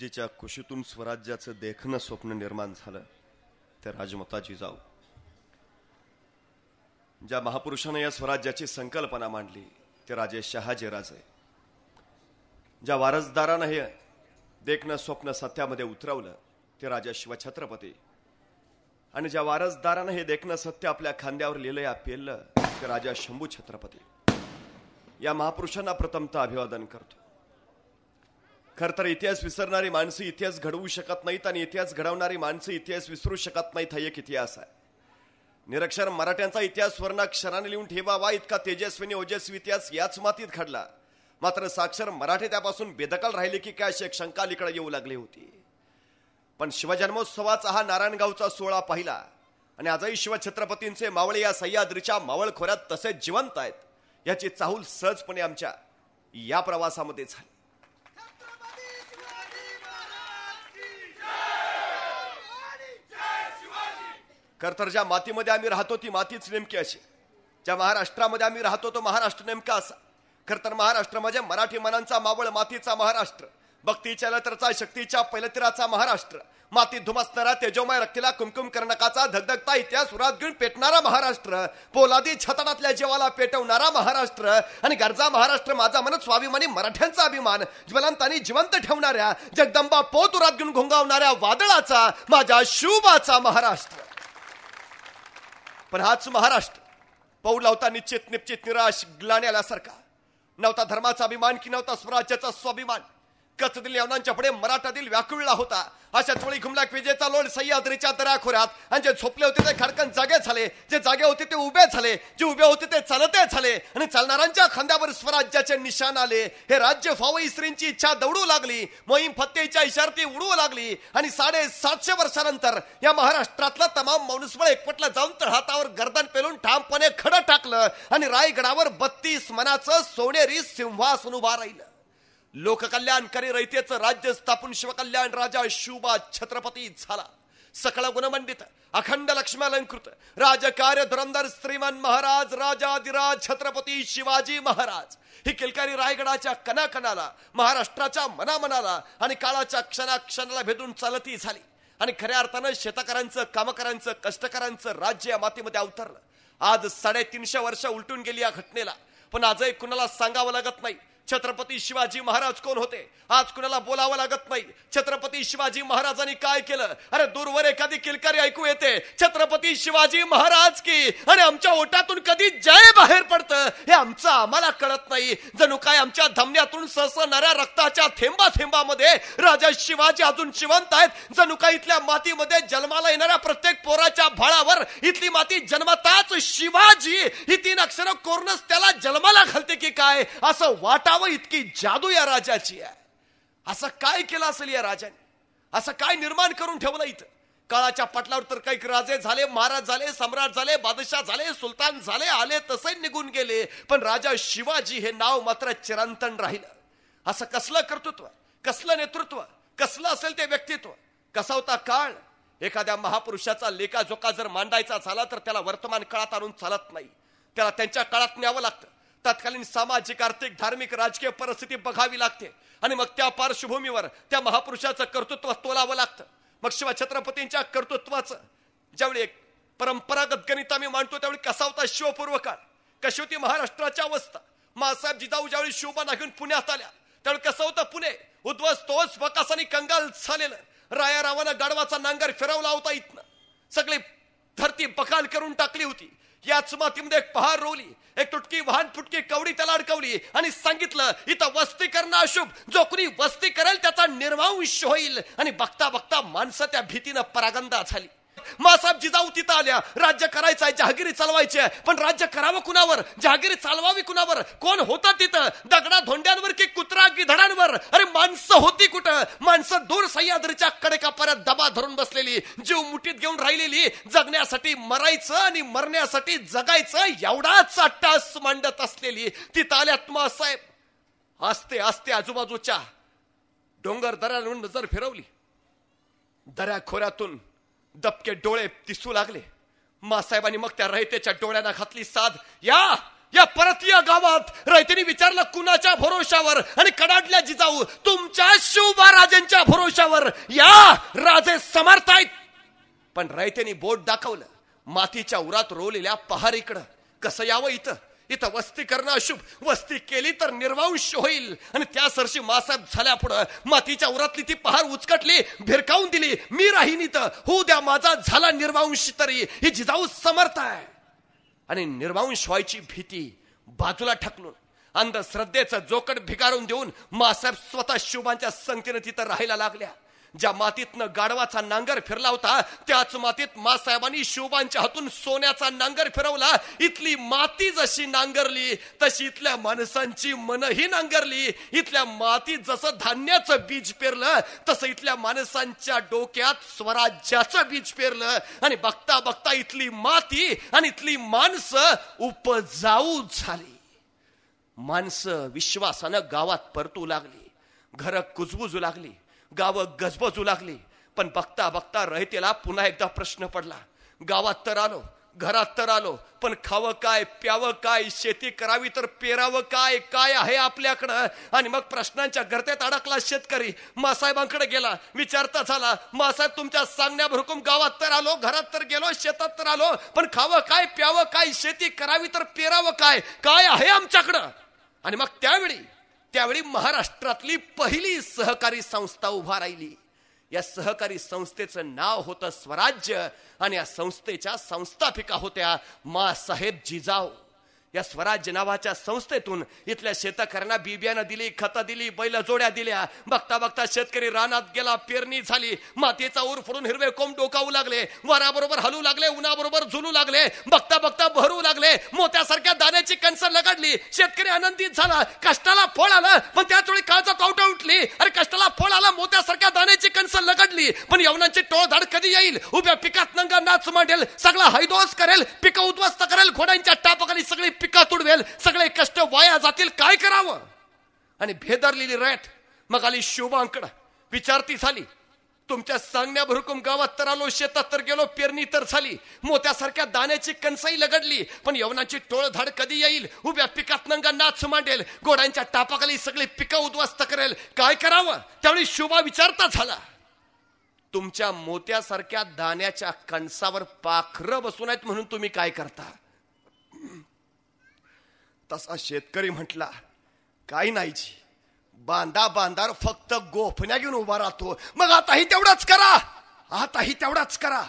जिच्या कुशीतून स्वराज्याचं देखणं स्वप्न निर्माण झालं त्या राजमाता जिजाऊ ज्या महापुरुषानं या स्वराज्याची संकल्पना मांडली ते राजे शहाजी राजे. ज्या वारसदारानं हे देखणं स्वप्न सत्यामध्ये उतरवलं ते राजा शिवछत्रपती. आणि ज्या वारसदारानं हे देखणं सत्य आपल्या खांद्यावर लिहिलं या पेललं ते राजा शंभू छत्रपती या महापुरुषांना प्रथमतः अभिवादन करतो. खर तर इतिहास विसरणारी माणसं इतिहास घडवू शकत नाहीत आणि इतिहास घडवणारी माणसं इतिहास विसरू शकत नाहीत हा एक इतिहास आहे. निरक्षर मराठ्यांचा इतिहास वर्णाक्षराने लिहून ठेवावा इतका तेजस्वीने ओजस्वी इतिहास याच मातीत घडला. मात्र साक्षर मराठी त्यापासून बेदकाल राहिले की काय अशी एक शंका अलीकडे येऊ लागली होती. पण शिवजन्मोत्सवाचा हा नारायणगावचा सोहळा पाहिला आणि आजही शिवछत्रपतींचे मावळे या सह्याद्रीच्या मावळ खोऱ्यात तसेच जिवंत आहेत याची चाहूल सहजपणे आमच्या या प्रवासामध्ये झाली. खर तर ज्या मातीमध्ये आम्ही राहतो ती मातीच नेमकी अशी. ज्या महाराष्ट्रामध्ये आम्ही राहतो तो महाराष्ट्र नेमका असा. खर तर महाराष्ट्र म्हणजे मराठी मनांचा मावळ मातीचा महाराष्ट्र. भक्तीच्या लतरचा शक्तीच्या पैलतीराचा महाराष्ट्र. मातीत धुमसणारा तेजोमय रक्तीला कुमकुम कर्णकाचा धगधगता इतिहास सुरात घेऊन पेटणारा महाराष्ट्र. पोलादी छतडातल्या जीवाला पेटवणारा महाराष्ट्र. आणि गरजा महाराष्ट्र माझा मन स्वाभिमानी मराठ्यांचा अभिमान. ज्वलंतानी जिवंत ठेवणाऱ्या जगदंबा पोत उरात घेऊन घोंगावणाऱ्या वादळाचा माझ्या शुभाचा महाराष्ट्र. पण हाच महाराष्ट्र. पाऊल लावता निश्चित निश्चित निराश ग्लाने आल्यासारखा. नव्हता धर्माचा अभिमान की नव्हता स्वराज्याचा स्वाभिमान? कचदिल यवनांच्या पुढे मराठातील व्याकुळला होता. अशा वेळी घुमलाक विजेचा लोड सह्याद्रीच्या दराखोऱ्यात. आणि जे झोपले होते ते खडकन जागे झाले. जे जागे होते ते उभे झाले. जे उभे होते ते चालते झाले. आणि चालणाऱ्यांच्या खांद्यावर स्वराज्याचे निशाण आले. हे राज्य फावई स्त्रींची इच्छा दौडू लागली. मोहीम फत्तेच्या इशारती उडू लागली. आणि साडे सातशे वर्षानंतर या महाराष्ट्रातला तमाम माणूसबळ एकवटला जाऊन तर हातावर गर्दन पेलून ठामपणे खडं टाकलं. आणि रायगडावर बत्तीस मनाचं सोनेरी सिंहासन उभा राहिलं. लोककल्याणकारी रयतेचं राज्य स्थापून शिवकल्याण राजा शुभा छत्रपती झाला. सकळ गुणमंडित अखंड लक्ष्म्यालंकृत राजकार्य धुरंधर श्रीमान महाराज राजाधिराज छत्रपती शिवाजी महाराज. ही किलकारी रायगडाच्या कणाकणाला महाराष्ट्राच्या मनामनाला आणि काळाच्या क्षणाक्षणाला भेदून चालती झाली. आणि खऱ्या अर्थानं शेतकऱ्यांचं कामकऱ्यांचं कष्टकऱ्यांचं राज्य या मातीमध्ये अवतरलं. आज साडेतीनशे वर्ष उलटून गेली या घटनेला. पण आजही कुणाला सांगावं लागत नाही. छत्रपती शिवाजी महाराज कोण होते? आज कुणाला बोलावं लागत नाही. छत्रपती शिवाजी महाराजांनी काय केलं? अरे दूरवर एखादी किलकारी ऐकू येते. छत्रपती शिवाजी महाराज की. आणि आमच्या ओटातून कधी जय बाहेर पडतं? हे आमचं आम्हाला कळत नाही. जणू काय आमच्या धमन्यातून ससणाऱ्या रक्ताच्या थेंबा थेंबामध्ये राजा शिवाजी अजून जिवंत आहेत? जणू काय इथल्या मातीमध्ये जन्माला येणाऱ्या प्रत्येक पोराच्या भाळावर इथली माती जन्मताच शिवाजी? ही तीन अक्षर कोरणच त्याला जन्माला घालते की काय? असं वाटा इतकी जादू या राजाची आहे. असं काय केलं असेल या राजाने? असं काय निर्माण करून ठेवलं इथं? काळाच्या पटलावर तर काही राजे झाले महाराज झाले सम्राट झाले बादशाह झाले सुलतान झाले आले तसे निघून गेले. पण राजा शिवाजी हे नाव मात्र चिरंतन राहिलं. असं कसलं कर्तृत्व? कसलं नेतृत्व? कसलं असेल ते व्यक्तित्व? कसा होता काळ? एखाद्या महापुरुषाचा लेखाजोखा जर मांडायचा झाला तर त्याला वर्तमान काळात आणून चालत नाही. त्याला त्यांच्या काळात न्यावं लागतं. तत्कालीन सामाजिक आर्थिक धार्मिक राजकीय परिस्थिती बघावी लागते. आणि मग त्या पार्श्वभूमीवर त्या महापुरुषाचं कर्तृत्व तोलावं लागतं. मग शिवा छत्रपतींच्या कर्तृत्वाचं ज्यावेळी एक परंपरागत गणित आम्ही मांडतो त्यावेळी कसा होता शिवपूर्व काळ कशी होती महाराष्ट्राची अवस्था? मासाहेब जिजाऊ ज्यावेळी शिवबाना घेऊन पुण्यात आल्या त्यावेळी कसं होतं पुणे? उद्ध्वस्तोच तोच कंगाल झालेलं. राया रावानं गाडवाचा नांगर फिरवला होता इथनं. सगळी धरती बकाल करून टाकली होती. याच मातीमध्ये एक पहार रोवली एक तुटकी वाहन फुटकी कवडी त्याला अडकवली आणि सांगितलं इथं वस्ती करणं अशुभ. जो कुणी वस्ती करेल त्याचा निर्वांश होईल. आणि बघता बघता माणसं त्या भीतीनं परागंदा झाली. मासाब जिजाऊ तिथं आल्या. राज्य करायचंय जहागिरी चालवायची आहे. पण राज्य करावं कुणावर? जहागिरी चालवावी कुणावर? कोण होता तिथं? दगडा धोंड्यांवर की कुत्रा गिधडांवर अरे माणसं होती कुठं? माणसं दूर सह्याद्रीच्या कडेकापऱ्यात दबा धरून बसलेली जीव मुठीत घेऊन राहिलेली जगण्यासाठी मरायचं आणि मरण्यासाठी जगायचं एवढाच अट्टास मांडत असलेली तिथं आल्यात मासाहेब असते असते आजूबाजूच्या डोंगर दऱ्यांवर नजर फिरवली. दऱ्या खोऱ्यातून दबके डोळे दिसू लागले. मासाहेबांनी मग त्या रयतेच्या डोळ्यांना घातली साध. या या परतीय गावात. रयतेने विचारलं कुणाच्या भरोशावर आणि कडाडल्या जिजाऊ? तुमच्या शिवबा भरोशावर. या राजे समर्थ आहेत. पण रयतेने बोट दाखवलं. मातीच्या उरात रोवलेल्या पहारीकडं. कसं यावं इथं? इथं वस्ती करणं अशुभ. वस्ती केली तर निर्वांश होईल. आणि त्या सरशी मासात झाल्या पुढं मातीच्या उरातली ती पहार उचकटली भिरकावून दिली. मी राहीन इथं. होऊ द्या माझा झाला निर्वांश तरी. ही जिजाऊ समर्थ आहे. आणि निर्वांश व्हायची भीती बाजूला ठकलून अंधश्रद्धेचं जोकट भिगारून देऊन मासाहेब स्वतः शुभांच्या संगतीनं तिथं राहायला लागल्या. ज्या मातीतनं गाढवाचा नांगर फिरला होता त्याच मातीत मासाहेबांनी शिवबांच्या हातून सोन्याचा नांगर फिरवला. इथली माती जशी नांगरली तशी इथल्या माणसांची मनही नांगरली. इथल्या मातीत जसं धान्याचं बीज पेरलं तसं इथल्या माणसांच्या डोक्यात स्वराज्याचं बीज पेरलं. आणि बघता बघता इथली माती आणि इथली माणसं उपजाऊ झाली. माणसं विश्वासानं गावात परतू लागली. घर कुजबुजू लागली. गावं गजबजू लागली. पण बघता बघता रहितेला पुन्हा एकदा प्रश्न पडला. गावात तर आलो घरात तर आलो पण खावं काय प्यावं काय शेती करावी तर पेरावं काय काय आहे आपल्याकडं? आणि मग प्रश्नांच्या गर्तेत अडकला शेतकरी. मासाहेबांकडे गेला विचारता झाला मासाहेब तुमच्या सांगण्यावर हुकूम गावात तर आलो घरात तर गेलो शेतात तर आलो पण खावं काय प्यावं काय शेती करावी तर पेरावं काय काय आहे आमच्याकडं? आणि मग त्यावेळी त्यावेळी महाराष्ट्रातली पहिली सहकारी संस्था उभा राहिली. या सहकारी संस्थेचं नाव होतं स्वराज्य आणि या संस्थेच्या संस्थापिका होत्या मासाहेब जिजाऊ. या स्वराज्य नावाच्या संस्थेतून इथल्या शेतकऱ्यांना बिबियानं दिली खतं दिली बैल जोड्या दिल्या. बघता बघता शेतकरी रानात गेला पेरणी झाली. मातीचा ऊर फोडून हिरवे कोंब डोकावू लागले. वराबरोबर हलू लागले उन्हाबरोबर झुलू लागले. बघता बघता भरू लागले. मोत्यासारख्या दाण्याची कणस लगडली. शेतकरी आनंदित झाला. कष्टाला फळ आलं पण त्याच वेळी काळचा पावटा उठली. अरे कष्टाला फळ आला मोत्यासारख्या दाण्याची कणस लगडली. पण यवनांची टोळधाड कधी येईल? उभ्या पिकात नंगा नाच मांडेल. सगळा हैदोस करेल पिकं उद्ध्वस्त करेल. घोड्यांच्या टापाखाली सगळी पिका तुडवेल सगळे कष्ट वाया जातील काय करावं? आणि भेदरलेली रॅट मग आली शोभांकडं. विचारती झाली तुमच्या सांगण्या भरकुम गावात तर आलो शेतात तर गेलो पेरणी तर झाली. मोत्यासारख्या दाण्याची कणसाई लगडली पण यवनाची टोळधाड कधी येईल? उभ्या पिकात नंगा नाच मांडेल घोड्यांच्या टापाखाली सगळी पिकं उद्ध्वस्त करेल. काय करावं? त्यावेळी शोभा विचारता झाला तुमच्या मोत्यासारख्या दाण्याच्या कणसावर पाखरं बसून आहेत म्हणून तुम्ही काय करता? तसा शेतकरी म्हटला काही नाहीची बांधा बांधार फक्त गोफण्या घेऊन उभा राहतो. मग आताही तेवढाच करा. आताही तेवढाच करा.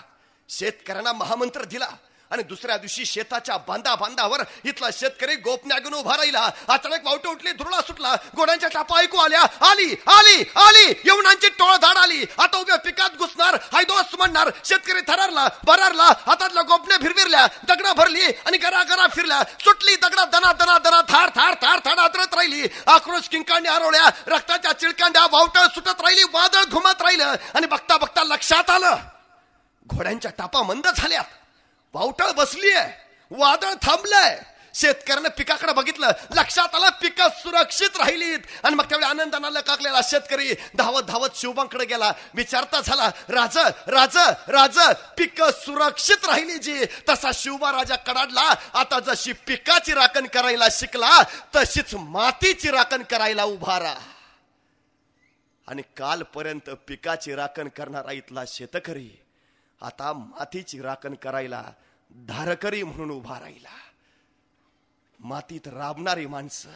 शेतकऱ्यांना महामंत्र दिला. आणि दुसऱ्या दिवशी शेताच्या बांधा बांधावर इथला शेतकरी गोपण्या उभा राहिला. अचानक वावट उठली धुरळा सुटला. घोड्यांच्या टापा ऐकू आल्या. आली आली आली. यवनांची टोळ धाड आली. आता उभ्या पिकात घुसणार हायदोस म्हणणार. शेतकरी थरारला बरारला हातातल्या गोपण्या फिरविरल्या दगडा भरली आणि घरा घरा फिरल्या. सुटली दगडा दना दना दना थार थार थार थार आदरत राहिली. आक्रोश किंकांडी आरवल्या रक्ताच्या चिळकांड्या वावटळ सुटत राहिली वादळ घुमत राहिलं. आणि बघता बघता लक्षात आलं घोड्यांच्या टापा मंद झाल्यात. पावटळ बसली आहे वादळ थांबलंय. शेतकऱ्यानं पिकाकडे बघितलं. लक्षात आलं पिकं सुरक्षित राहिलीत. आणि मग त्यावेळी आनंदानं लकाकलेला शेतकरी धावत धावत शिवबांकडे गेला. विचारता झाला राज राज राज पिक सुरक्षित राहिली जी. तसा शिवबा राजा कडाडला. आता जशी पिकाची राखण करायला शिकला तशीच मातीची राखण करायला उभारा आणि कालपर्यंत पिकाची राखण करणारा इथला शेतकरी आता मातीची राखण करायला धारकरी म्हणून उभा राहिला. मातीत राबणारी माणसं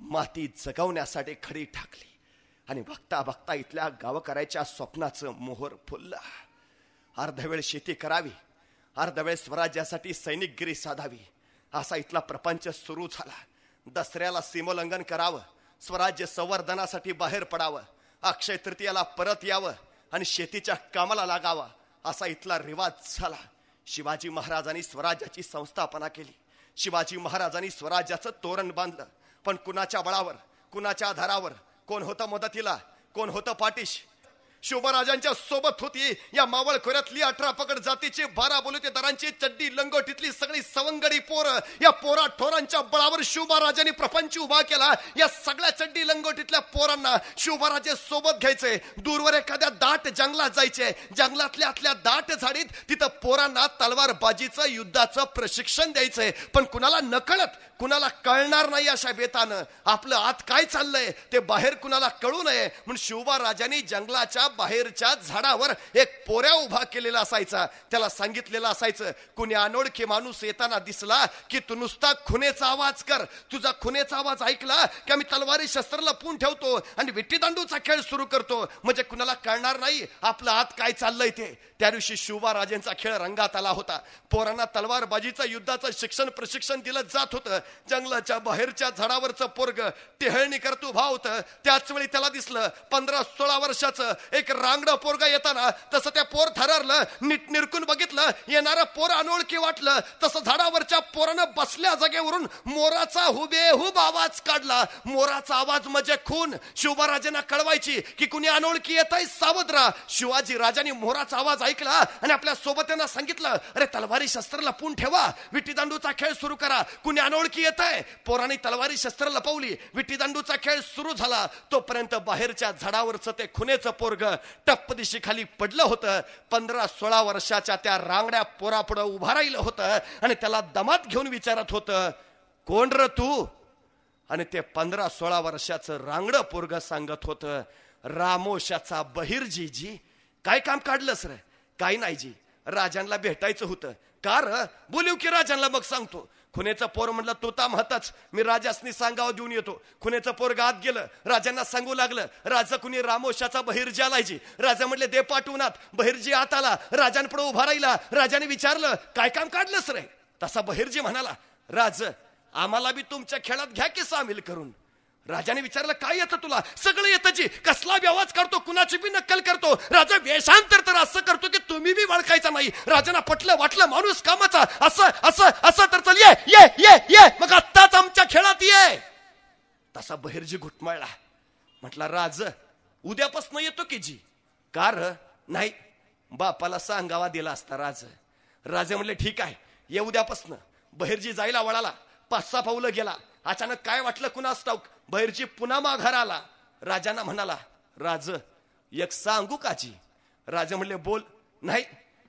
माती जगवण्यासाठी खडी ठाकली आणि बघता बघता इथल्या गावकऱ्याच्या स्वप्नाचं मोहर फुललं. अर्धवेळ शेती करावी अर्धवेळ स्वराज्यासाठी सैनिकगिरी साधावी असा इथला प्रपंच सुरू झाला. दसऱ्याला सीमोल्लंघन करावं स्वराज्य संवर्धनासाठी बाहेर पडावं अक्षय तृतीयाला परत यावं आणि शेतीच्या कामाला लागावं असा इथला रिवाज झाला. शिवाजी महाराजांनी स्वराज्याची संस्थापना केली. शिवाजी महाराजांनी स्वराज्याचं तोरण बांधलं. पण कुणाच्या बळावर कुणाच्या आधारावर कोण होतं मदतीला कोण होतं पाठीश शिवराजांच्या सोबत होती. या मावळ खोऱ्यातली अठरा पकड जातीची बारा बोलते दरांची चड्डी लंगोटीतली सगळी सवंगडी पोर या पोरा ठोरांच्या बळावर शिवबाराजांनी प्रपंच उभा केला. या सगळ्या चड्डी लंगोटीतल्या पोरांना शिवबाराजे सोबत घ्यायचे. दूरवर एखाद्या दाट जंगलात जायचे. जंगलातल्या आतल्या दाट झाडीत तिथं पोरांना तलवारबाजीचं युद्धाचं प्रशिक्षण द्यायचंय पण कुणाला नकळत कुणाला कळणार नाही अशा बेतानं. आपलं आत काय चाललंय ते बाहेर कुणाला कळू नये म्हणून शिवबा राजांनी जंगलाच्या बाहेरच्या झाडावर एक पोऱ्या उभा केलेला असायचा. त्याला सांगितलेलं असायचं कुणी अनोळखी माणूस येताना दिसला की तू नुसता खुनेचा आवाज कर. तुझा खुनेचा आवाज ऐकला की आम्ही तलवारी शस्त्र लपून ठेवतो आणि विट्टीदांडूचा खेळ सुरू करतो. म्हणजे कुणाला कळणार नाही आपलं आत काय चाललंय ते. त्या दिवशी शिवबा राजेंचा खेळ रंगात आला होता. पोरांना तलवारबाजीचं युद्धाचं शिक्षण प्रशिक्षण दिलं जात होतं. जंगलाच्या बाहेरच्या झाडावरचं पोरग टेहळणी करतो भाव होतं. त्याच वेळी त्याला दिसलं पंधरा सोळा वर्षाचं एक रांगडं पोरग येताना तसं त्या पोर थरारलं नीट निरकून बघितलं येणारं पोर अनोळखी वाटलं. तसं झाडावरच्या पोरानं बसल्या जागेवरून मोराचा हुबेहूब आवाज काढला. मोराचा आवाज म्हणजे खून. शिवबाराजांना कळवायची की कुणी अनोळखी येत आहे सावध राहा. शिवाजी राजांनी मोराचा आवाज ऐकला आणि आपल्या सोबत्यांना सांगितलं अरे तलवारी शस्त्र लपवून ठेवा विटीदांडूचा खेळ सुरू करा. कुणी अनोळखी येत आहे? पोराने तलवारी शस्त्र लपवली विटीदांडूचा खेळ सुरू झाला. तोपर्यंत बाहेरच्या झाडावरचं ते खुनेचं पोरग टप्प दिशी खाली पडलं होतं. पंधरा सोळा वर्षाच्या त्या रांगड्या पोरापुढं उभा राहिलं होतं आणि त्याला दमात घेऊन विचारत होतं कोण र तू? आणि ते पंधरा सोळा वर्षाचं रांगड पोरग सांगत होतं रामोशाचा बहिरजी जी काय काम काढलंस रे? काय नाही जी. राजांना भेटायचं होतं. कार बोलू की राजांना मग सांगतो. खुनेचं पोर म्हणलं तो ता महताच. मी राजासनी सांगावं देऊन येतो. खुनेचं पोर गात गेलं. राजांना सांगू लागलं राजा कुणी रामोशाचा बहिर्जी आलायची राजा म्हटले दे पाठवूनात. बहिर्जी आत आला. राजांपुढे उभा राहिला. राजाने विचारलं काय काम काढलंस रे? तसा बहिर्जी म्हणाला राज आम्हाला बी तुमच्या खेळात घ्या की सामील करून. राजाने विचारलं काय येतं तुला? सगळं येतं जी. कसला बी करतो कुणाची बी नक्कल करतो. राजा वेषांतर तर असं करतो की तुम्ही बी वळखायचा नाही. राजांना पटलं वाटलं माणूस कामाचा. असं असं असं तर चल ये ये ये ये. मग आत्ताच आमच्या खेळात ये. तसा बहिर्जी घुटमळला. म्हटला राज उद्यापासून येतो की जी? कार नाही. बापाला सांगावा दिला असता राज. राजे म्हणले ठीक आहे ये उद्यापासनं. बहिर्जी जायला वळाला. पाच सहा पावलं गेला. अचानक काय वाटलं कुणास ठाऊक बहिरजी पुन्हा माघार आला. राजांना म्हणाला राज एक सांगू काजी राजा म्हणले बोल. नाही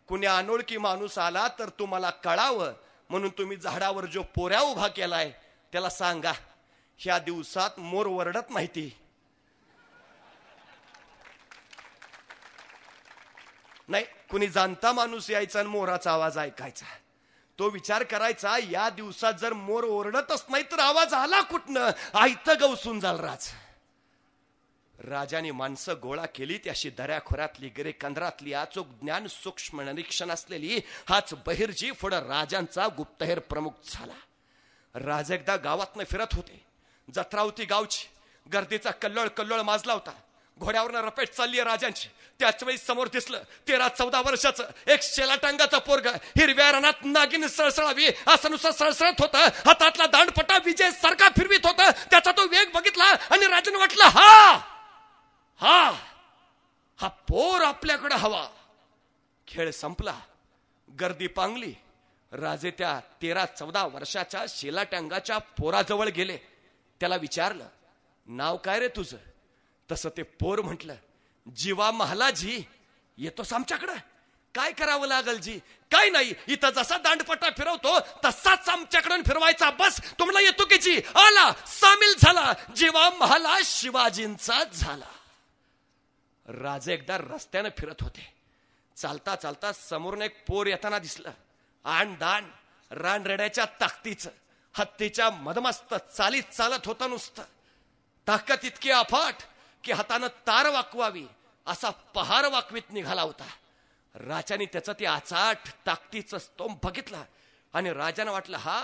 कुणी अनोळखी माणूस आला तर तुम्हाला कळावं. म्हणून तुम्ही झाडावर जो पोऱ्या उभा केलाय त्याला सांगा. ह्या दिवसात मोर वरडत माहिती. नाही कुणी जाणता माणूस यायचा आणि मोराचा आवाज ऐकायचा. तो विचार करायचा या दिवसात जर मोर ओरडतच नाही तर आवाज आला कुठनं? आयत गवसून जाल राज. राजाने माणसं गोळा केली ती अशी दऱ्याखोऱ्यातली गिरे कंदरातली अचूक ज्ञान सूक्ष्म निरीक्षण असलेली हाच बहिर्जी पुढं राजांचा गुप्तहेर प्रमुख झाला. राज एकदा गावातनं फिरत होते. जत्रावती गावची गर्दीचा कल्लोळ कल्लोळ माजला होता. घोड्यावरनं रपेट चालली आहे राजांची. त्याच वेळी समोर दिसलं तेरा चौदा वर्षाचं एक शेलाटांगाचा पोरग. हिरव्या रणात नागिन सळसळावी असं नुसतं सळसळत होतं. हातातला दांडपटा विजय सारखा फिरवीत होता. त्याचा तो वेग बघितला आणि राजन वाटलं हा! हा! हा पोर आपल्याकडे हवा. खेळ संपला. गर्दी पांगली. राजे त्या तेरा चौदा वर्षाच्या शेलाटांगाच्या पोराजवळ गेले. त्याला विचारलं नाव काय रे तुझं? तसं ते पोर म्हटलं जीवा महालाजी येतोस आमच्याकडं. काय करावं लागल जी? काय नाही इथं जसा दांडपट्टा फिरवतो तसाच आमच्याकडून फिरवायचा. बस तुम्हाला येतो की जी? आला सामील झाला. जीवा महाला शिवाजींचा झाला. राजे एकदा रस्त्यानं फिरत होते. चालता चालता समोरून एक पोर येताना दिसलं. आण दाण रानरेड्याच्या ताकदीचं हत्तीच्या मदमस्त चालीत चालत होता नुसतं. ताकद इतकी अफाट की हातानं तार वाकवावी असा पहार वाकवीत निघाला होता. राजाने त्याचं ते आचाट ताकदीचं स्तोम बघितला आणि राजानं वाटलं हा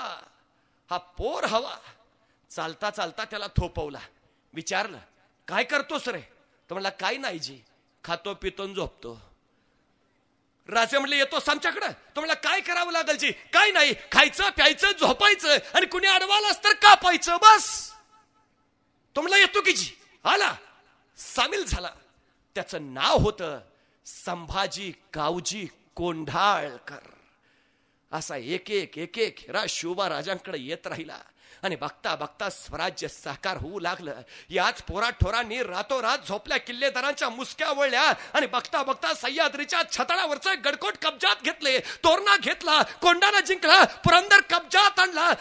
हा पोर हवा. चालता चालता त्याला थोपवला. विचारलं काय करतोस रे? तो म्हणला काय नाही जी खातो पितो झोपतो. राजे म्हणले येतोस आमच्याकडं? तो म्हणला काय करावं लागल जी? काय नाही खायचं प्यायचं झोपायचं आणि कुणी अडवालास तर कापायचं बस. तो म्हणला येतो की जी आला. सामील झाला. त्याचं नाव होतं संभाजी गावजी कोंढाळकर. असा एक एक एक एक हिरा शिवबा राजांकडे येत राहिला आणि बघता बघता स्वराज्य साकार होऊ लागलं. याच पोरा ठोरांनी रातोरात झोपल्या किल्लेदारांच्या मुसक्या वळल्या आणि बघता बघता सह्याद्रीच्या छतळावरचं गडकोट कब्जात घेतले. तोरणा घेतला कोंडाना जिंकला पुरंदर कब्जात आणला.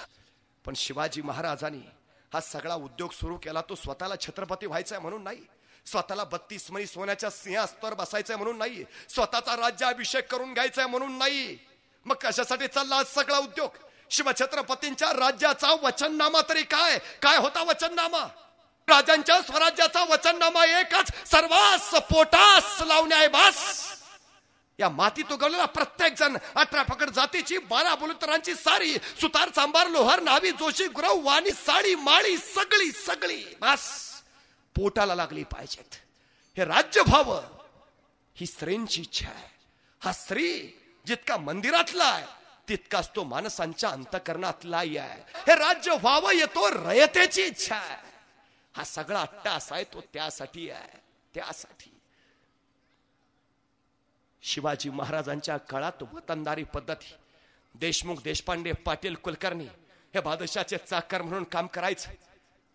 पण शिवाजी महाराजांनी हा सगळा उद्योग सुरू केला. तो स्वतःला छत्रपती व्हायचा म्हणून नाही. स्वतःला बत्तीस मै सोन्याच्या सिंहास्तर बसायचंय म्हणून नाही स्वतःचा राज्याभिषेक करून घ्यायचाय म्हणून नाही मग कशासाठी चालला सगळा उद्योग? शिवछत्रपतींच्या राज्याचा वचननामा तरी काय? काय होता वचननामा? राजांच्या स्वराज्याचा वचननामा एकच सर्वास पोटास लावणे आहे बास. या मातीत उगवलेला प्रत्येक जण अठरा फकड जातीची बारा बुलुतरांची सारी सुतार सांबार लोहार नावी जोशी गुरव वाणी साडी माळी सगळी सगळी बस. पोटाला लागली पाहिजेत. हे राज्य व्हावं. ही स्त्रींची इच्छा आहे. हा स्त्री जितका मंदिरातला आहे तितकाच तो माणसांच्या अंतकरणातलाही आहे. हे राज्य व्हावं येतो रयतेची इच्छा आहे. हा सगळा अट्टास आहे तो त्यासाठी आहे. त्यासाठी. शिवाजी महाराजांच्या काळात वतनदारी पद्धती देशमुख देशपांडे पाटील कुलकर्णी हे बादशाचे चाकर म्हणून काम करायचं.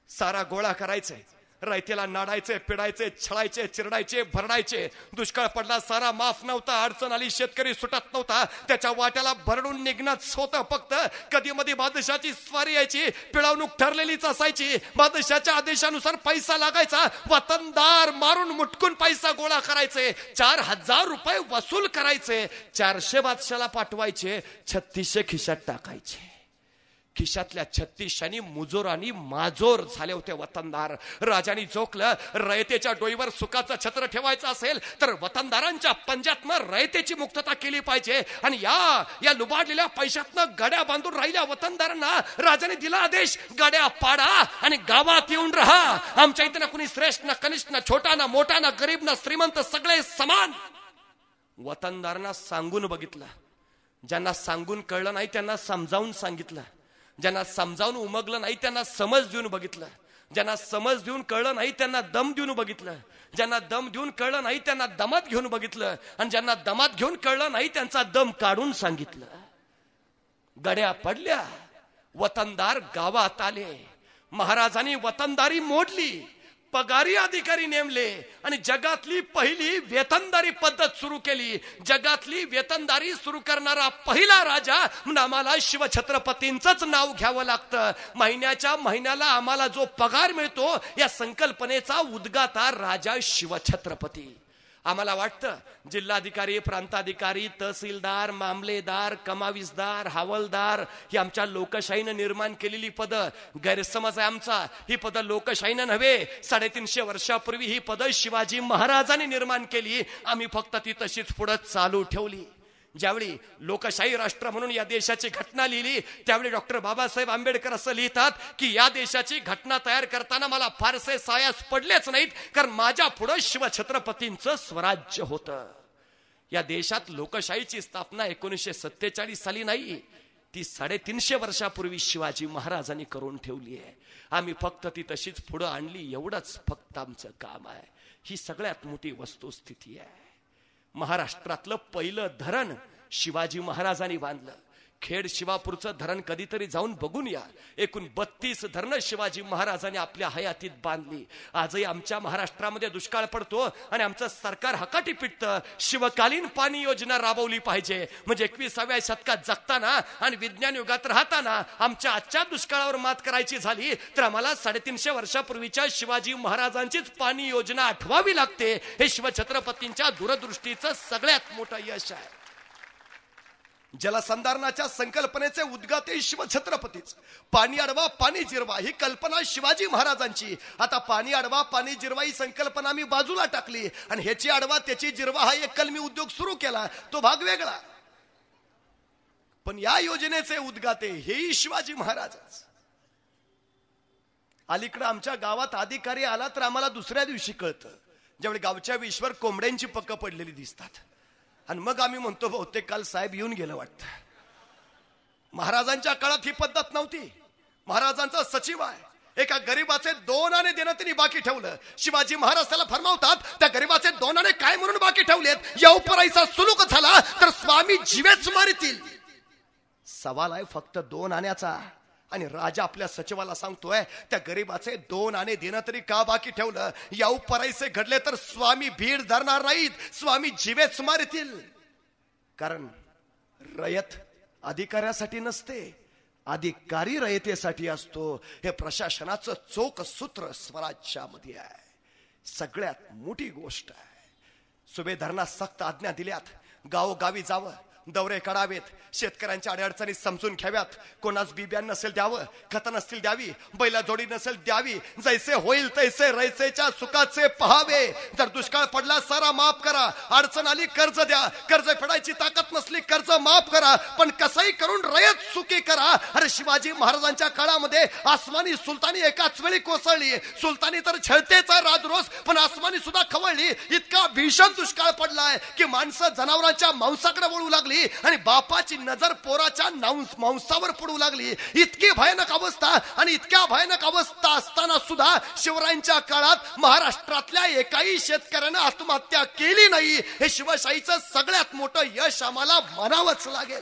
सारा गोळा करायचंय रायतेला नाडायचे पिडायचे छळायचे चिरडायचे भरडायचे. दुष्काळ पडला सारा माफ नव्हता अडचण आली शेतकरी सुटत नव्हता. त्याच्या वाट्याला भरडून निघणंच होतं फक्त. कधी मधी बादशाची स्वारी यायची पिळवणूक ठरलेलीच असायची. बादशाच्या आदेशानुसार पैसा लागायचा वतनदार मारून मुटकून पैसा गोळा करायचे. चार हजार रुपये वसूल करायचे. चारशे बादशाला पाठवायचे छत्तीसशे खिशात टाकायचे. खिशातल्या छत्तीसशानी मुजोर आणि माजोर झाले होते वतनदार. राजानी जोखलं रयतेच्या डोईवर सुखाचं छत्र ठेवायचं असेल तर वतनदारांच्या पंजातनं रयतेची मुक्तता केली पाहिजे. आणि या या लुबाडलेल्या पैशातनं गड्या बांधून राहिल्या वतनदारांना राजाने दिला आदेश गड्या पाडा आणि गावात येऊन राहा. आमच्या इथे ना कुणी श्रेष्ठ ना कनिष्ठ ना छोटा ना मोठा ना गरीब ना श्रीमंत सगळे समान. वतनदारांना सांगून बघितलं. ज्यांना सांगून कळलं नाही त्यांना समजावून सांगितलं. ज्यांना समजावून उमगलं नाही त्यांना समज देऊन बघितलं. ज्यांना समज देऊन कळलं नाही त्यांना दम देऊन बघितलं. ज्यांना दम देऊन कळलं नाही त्यांना दमात घेऊन बघितलं. आणि ज्यांना दमात घेऊन कळलं नाही त्यांचा दम काढून सांगितलं. गड्या पडल्या. वतनदार गावात आले. महाराजांनी वतनदारी मोडली. पगारी अधिकारी नेमले आणि जगातली पहिली वेतनदारी पद्धत सुरू केली. जगातली वेतनदारी सुरू करणारा पहिला राजा म्हणून आम्हाला शिवछत्रपतींचंच नाव घ्यावं लागतं. महिन्याच्या महिन्याला आम्हाला जो पगार मिळतो या संकल्पनेचा उद्गाता राजा शिवछत्रपती. आम्हाला वाटतं जिल्हाधिकारी प्रांताधिकारी तहसीलदार मामलेदार कमावीसदार हवालदार ही आमच्या लोकशाहीनं निर्माण केलेली पदं. गैरसमज आहे आमचा. ही पदं लोकशाहीनं नव्हे साडेतीनशे वर्षापूर्वी ही पदं शिवाजी महाराजांनी निर्माण केली. आम्ही फक्त ती तशीच पुढं चालू ठेवली. ज्यावेळी लोकशाही राष्ट्र म्हणून या देशाची घटना लिहिली त्यावेळी डॉक्टर बाबासाहेब आंबेडकर असं लिहितात की या देशाची घटना तयार करताना मला फारसे सायास पडलेच नाहीत कारण माझ्या पुढं शिवछत्रपतींचं स्वराज्य होतं. या देशात लोकशाहीची स्थापना एकोणीसशे सत्तेचाळीस साली नाही ती साडेतीनशे वर्षापूर्वी शिवाजी महाराजांनी करून ठेवली आहे. आम्ही फक्त ती तशीच पुढं आणली एवढंच फक्त आमचं काम आहे. ही सगळ्यात मोठी वस्तुस्थिती आहे. महाराष्ट्रातलं पहिलं धरण शिवाजी महाराजांनी बांधलं. खेड शिवापूरचं धरण कधीतरी जाऊन बघून या. एकूण बत्तीस धरणं शिवाजी महाराजांनी आपल्या हयातीत बांधली. आजही आमच्या महाराष्ट्रामध्ये दुष्काळ पडतो आणि आमचं सरकार हकाटी पिटतं. शिवकालीन पाणी योजना राबवली पाहिजे. म्हणजे एकविसाव्या शतकात जगताना आणि विज्ञान युगात राहताना आमच्या आजच्या दुष्काळावर मात करायची झाली तर आम्हाला साडेतीनशे वर्षापूर्वीच्या शिवाजी महाराजांचीच पाणी योजना आठवावी लागते. हे शिवछत्रपतींच्या दूरदृष्टीचं सगळ्यात मोठं यश आहे. जलसंधारणाच्या संकल्पनेचे उद्गाते शिवछत्रपतीच. पाणी अडवा पाणी जिरवा ही कल्पना शिवाजी महाराजांची. आता पाणी अडवा पाणी जिरवा ही संकल्पना मी बाजूला टाकली. आणि ह्याची अडवा त्याची जिरवा हा एक कलमी उद्योग सुरू केला. तो भाग वेगळा. पण या योजनेचे उद्गाते हेही शिवाजी महाराजच. अलीकडं आमच्या गावात अधिकारी आला तर आम्हाला दुसऱ्या दिवशी कळतं. ज्यावेळी गावच्या विश्वर कोंबड्यांची पक्क पडलेली दिसतात. आणि मग आम्ही म्हणतो बहुतेक काल साहेब येऊन गेलं वाटतं. महाराजांच्या काळात ही पद्धत नव्हती. महाराजांचा सचिव आहे. एका गरीबाचे दोन आणे देणं त्यांनी बाकी ठेवलं. शिवाजी महाराज त्याला फरमावतात त्या गरीबाचे दोन आणे काय म्हणून बाकी ठेवलेत? या उपराईचा सुलूक झाला तर स्वामी जीवेच मारतील. सवाल आहे फक्त दोन आण्याचा. आणि राजा आपल्या सचिवाला सांगतोय त्या गरीबाचे दोन आणे देणं तरी का बाकी ठेवलं? या उपरायचे घडले तर स्वामी भीड धरणार नाहीत स्वामी जीवेच मारतील कारण रयत अधिकाऱ्यासाठी नसते अधिकारी रयतेसाठी असतो. हे प्रशासनाचं चोख सूत्र स्वराज्यामध्ये आहे. सगळ्यात मोठी गोष्ट आहे. सुभेदारांना सक्त आज्ञा दिल्यात गावोगावी जावं. दौरे काढावेत. शेतकऱ्यांच्या अडचणी समजून घ्याव्यात. कोणास बिब्या नसेल द्यावं खत नसतील द्यावी बैला जोडी नसेल द्यावी जैसे होईल तैसे रैसेच्या सुखाचे पहावे. जर दुष्काळ पडला सारा माफ करा. अडचण आली कर्ज द्या. कर्ज फेडायची ताकद नसली कर्ज माफ करा. पण कसंही करून रयत सुखी करा. अरे शिवाजी महाराजांच्या काळामध्ये आसमानी सुलतानी एकाच वेळी कोसळली. सुलतानी तर छळतेचा राजरोस पण आसमानी सुद्धा खवळली. इतका भीषण दुष्काळ पडलाय की माणसं जनावरांच्या मांसाकडे वळू लागली. आणि बापाची नजर पोराच्या मांसावर पडू लागली. इतकी भयानक अवस्था आणि इतक्या भयानक अवस्था असताना सुद्धा शिवरायांच्या काळात महाराष्ट्रातल्या एकाही शेतकऱ्यानं आत्महत्या केली नाही. हे शिवशाहीचं सगळ्यात मोठं यश आम्हाला म्हणावंच लागेल.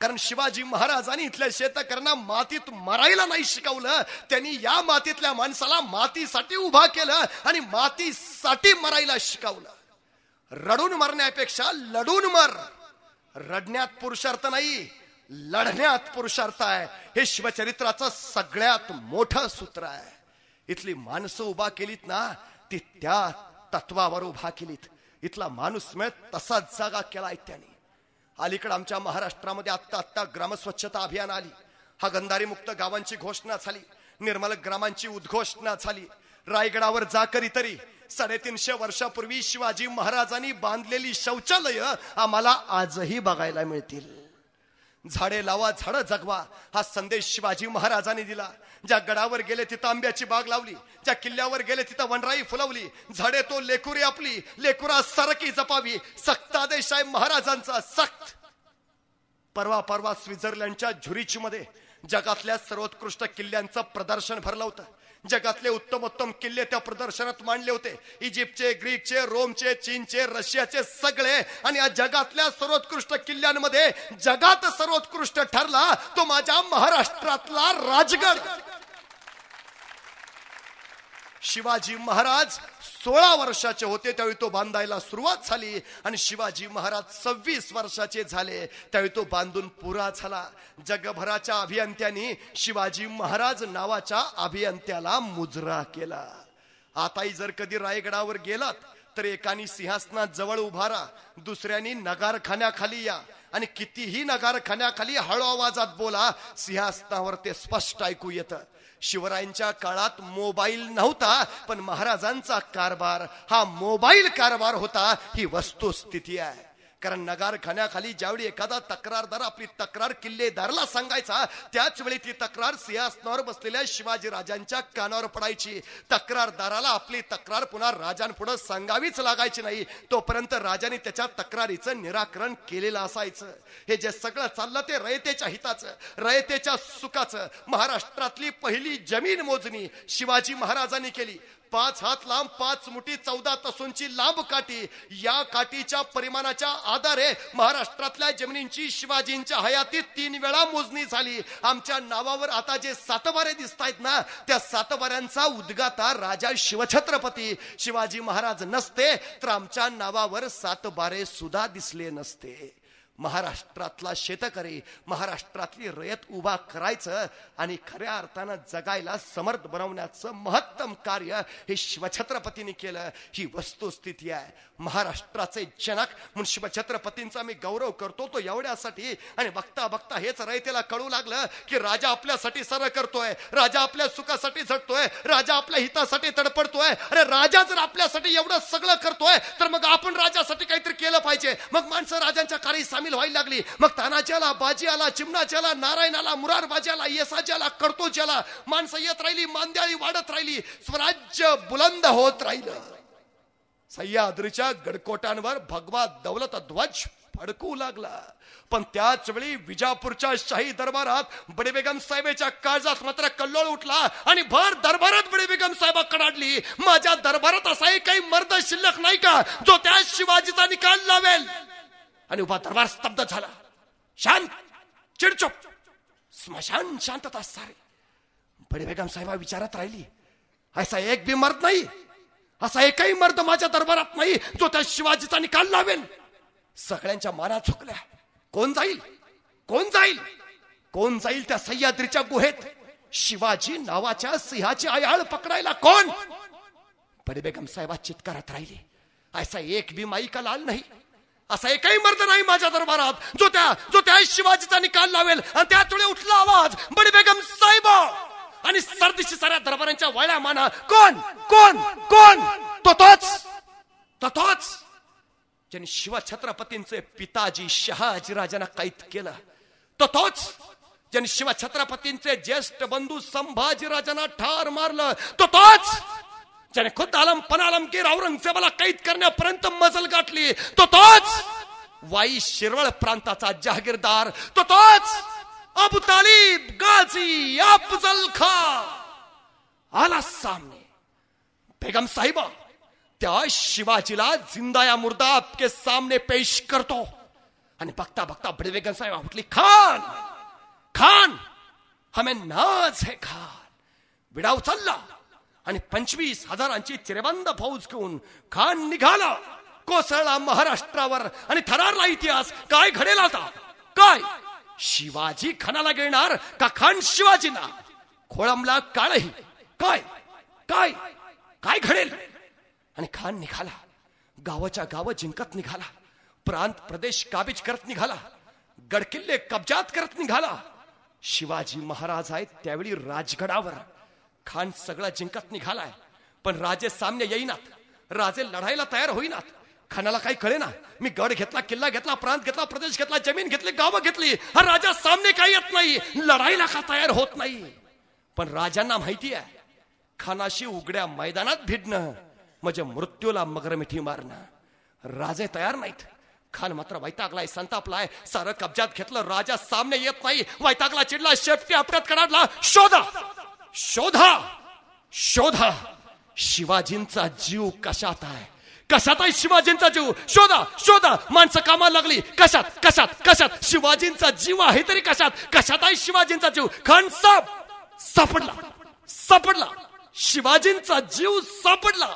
कारण शिवाजी महाराजांनी इथल्या शेतकऱ्यांना मातीत मरायला नाही शिकवलं. त्यांनी या मातीतल्या माणसाला मातीसाठी उभा केलं आणि मातीसाठी मरायला शिकवलं. रडून मरण्यापेक्षा लढून मर. रडण्यात पुरुषार्थ नाही लढण्यात पुरुषार्थ आहे. हे शिवचरित्राचं सगळ्यात मोठं सूत्र आहे. इथली माणसं उभा केलीत ना ती त्या तत्वावर उभा केलीत. इथला माणूस मिळत तसाच जागा केला त्यांनी. अलीकडे आमच्या महाराष्ट्रामध्ये आत्ता आत्ता ग्रामस्वच्छता अभियान आली. हा गंधारी मुक्त गावांची घोषणा झाली. निर्मल ग्रामांची उद्घोषणा झाली. रायगडावर जा करी तरी साडेतीनशे वर्षापूर्वी शिवाजी महाराजांनी बांधलेली शौचालय आम्हाला आजही बघायला मिळतील. झाडे लावा झाड जगवा हा संदेश शिवाजी महाराजांनी दिला. ज्या गडावर गेले तिथं आंब्याची बाग लावली ज्या किल्ल्यावर गेले तिथं वनराई फुलवली झाडे तो लेकुरी आपली लेकुरा सरकी जपावी सक्त आदेश आहे महाराजांचा सक्त. परवा परवा स्वित्झर्लंडच्या झुरिचमध्ये जगातल्या सर्वोत्कृष्ट किल्ल्यांचं प्रदर्शन भरलं होतं. जगातले उत्तमोत्तम किल्ले त्या प्रदर्शनात मांडले होते. इजिप्तचे ग्रीकचे रोमचे चीनचे रशियाचे सगळे. आणि या जगातल्या सर्वोत्कृष्ट किल्ल्यांमध्ये जगात सर्वोत्कृष्ट ठरला तो माझ्या महाराष्ट्रातला राजगड. शिवाजी महाराज सोळा वर्षाचे होते त्यावेळी तो बांधायला सुरुवात झाली. आणि शिवाजी महाराज सव्वीस वर्षाचे झाले त्यावेळी तो बांधून पुरा झाला. जगभराच्या अभियंत्यांनी शिवाजी महाराज नावाच्या अभियंत्याला मुजरा केला. आताही जर कधी रायगडावर गेलात तर एकानी सिंहासनात जवळ उभारा दुसऱ्यानी नगारखान्याखाली या. आणि कितीही नगारखान्याखाली हळू आवाजात बोला सिंहासनावर ते स्पष्ट ऐकू येतं. शिवरायांच्या काळात मोबाईल नव्हता पण महाराजांचा कारभार हा मोबाईल कारभार होता ही वस्तुस्थिती आहे. कारण नगारखान्याखाली ज्यावेळी एखादा तक्रारदार आपली तक्रार किल्लेदारला सांगायचा त्याच वेळी ती तक्रार सिंहासनावर बसलेल्या शिवाजी राजांच्या कानावर पडायची. तक्रारदाराला आपली तक्रार पुन्हा राजांपुढे सांगावीच लागायची नाही. तोपर्यंत राजाने त्याच्या तक्रारीचं निराकरण केलेलं असायचं. हे जे सगळं चाललं ते रयतेच्या हिताचं रयतेच्या सुखाचं. महाराष्ट्रातली पहिली जमीन मोजणी शिवाजी महाराजांनी केली. पाच हात लांब पाच मुठी चौदा तसूंची लांब काठी. या काठीच्या परिमाणाच्या आधारे महाराष्ट्रातल्या जमिनींची शिवाजींच्या हयातीत तीन वेळा मोजणी झाली. आमच्या नावावर आता जे सातबारे दिसत आहेत ना त्या सातबाऱ्यांचा उद्गाता राजा शिवछत्रपती. शिवाजी महाराज नसते तर आमच्या नावावर सातबारे सुद्धा दिसले नसते. महाराष्ट्रातला शेतकरी महाराष्ट्रातली रयत उभा करायचं आणि खऱ्या अर्थानं जगायला समर्थ बनवण्याचं महत्तम कार्य हे शिवछत्रपतींनी केलं. ही वस्तुस्थिती आहे. महाराष्ट्राचे जनक म्हणून शिवछत्रपतींचा मी गौरव करतो तो एवढ्यासाठी आणि बघता बघता हेच रयतेला कळू लागलं की राजा आपल्यासाठी सर करतोय राजा आपल्या सुखासाठी झटतोय राजा आपल्या हितासाठी तडपडतोय. अरे राजा जर आपल्यासाठी एवढं सगळं करतोय तर मग आपण राजासाठी काहीतरी केलं पाहिजे. मग माणसं राजांच्या कार्य सामील सामील व्हायला लागली. मग तानाच्याला बाजी चिमणाच्याला नारायणाला मुरारबाजाला येसाच्याला कर्तोच्याला माणसं येत राहिली मांद्याळी वाढत राहिली. स्वराज्य बुलंद होत राहिलं. सह्याद्रीच्या गडकोटांवर भगवा दौलत ध्वज फडकू लागला. पण त्याच वेळी विजापूरच्या शाही दरबारात बडेबेगम साहेबाच्या काळजात मात्र कल्लोळ उठला आणि भर दरबारात बडेबेगम साहेब कडाडली. माझ्या दरबारात असाही काही मर्द शिल्लक नाही का जो त्या शिवाजीचा निकाल लावेल? आणि उभा दरबार स्तब्ध झाला. शांत चिडचुप. स्मशान शांतता सारे. बडे बेगम साहेबा विचारत राहिली असा एक बी मर्द नाही. असा एकही मर्द माझ्या दरबारात नाही जो त्या शिवाजीचा निकाल लावेल सगळ्यांच्या माना चुकल्या कोण जाईल? कोण जाईल? कोण जाईल त्या सह्याद्रीच्या गुहेत? शिवाजी नावाच्या सिंहाची आयाळ पकडायला कोण? बडे बेगम साहेबा चित्कारात राहिले. असा एक बी माई का लाल नाही. असा एकही मर्द नाही माझ्या दरबारात. जो त्या जो त्या शिवाजीचा निकाल लावेल आणि त्याच वेळी उठला आवाज बडी बेगम साहेब! आणि सरदिशी साऱ्या दरबारांच्या वळ्या माना कोण? कोण? कोण? तो तोच! तो तोच! ज्यांनी शिवछत्रपतींचे पिताजी शहाजी राजांना कैद केलं तो तोच! ज्यांनी शिवछत्रपतींचे ज्येष्ठ बंधू संभाजी राजांना ठार मारलं तो तोच! ज्याने खुद आलम पनालमगीर औरंगजेबाला कैद करण्यापर्यंत मजल गाठली तो तोच वाई शिरवळ प्रांताचा जहागीरदार तो तोच अबू तालिब गाजी अफजल खा आला सामने. बेगम साहिबा त्या शिवाजीला जिंदा या मुर्दा आपके सामने पेश करतो. आणि बघता बघता बडे बेगम साहेब म्हटली खान खान हमें नाज है खान. विडा उचलला आणि पंचवीस हजारांची चिरेबंद फौज घेऊन खान निघाला. कोसळला महाराष्ट्रावर आणि थरारला इतिहास. काय घडेल आता? काय? शिवाजी खानाला घेणार का खान शिवाजीना? खोळंबला काळही. काय? काय? काय घडेल? आणि खान निघाला. गावाच्या गाव जिंकत निघाला. प्रांत प्रदेश काबीज करत निघाला. गडकिल्ले कब्जात करत निघाला. शिवाजी महाराज आहेत त्यावेळी राजगडावर. खान सगळा जिंकत निघालाय. पण राजे सामने येईनात. राजे लढायला तयार होईनात. खानाला काही कळे ना मी गड घेतला किल्ला घेतला प्रांत घेतला प्रदेश घेतला जमीन घेतली गावं घेतली. हा राजा सामने काही येत नाही. लढाईला का तयार होत नाही? पण राजांना माहिती आहे खानाशी उघड्या मैदानात भिडणं म्हणजे मृत्यूला मगरमिठी मारणं. राजे तयार नाहीत. खान मात्र वैतागलाय संतापलाय. सारं कब्जात घेतलं राजा सामने येत नाही. वैतागला चिडला शेपटी आपल्यात कडाडला. शोधा! शोधा शोधा. शिवाजींचा जीव कशात आहे? कशात आहे शिवाजींचा जीव? शोधा शोधा. माणसं कामाला लागली. कशात? कशात? कशात? शिवाजींचा जीव आहे तरी कशात? कशात आहे शिवाजींचा जीव? खान साप सापडला. सापडला. शिवाजींचा जीव सापडला.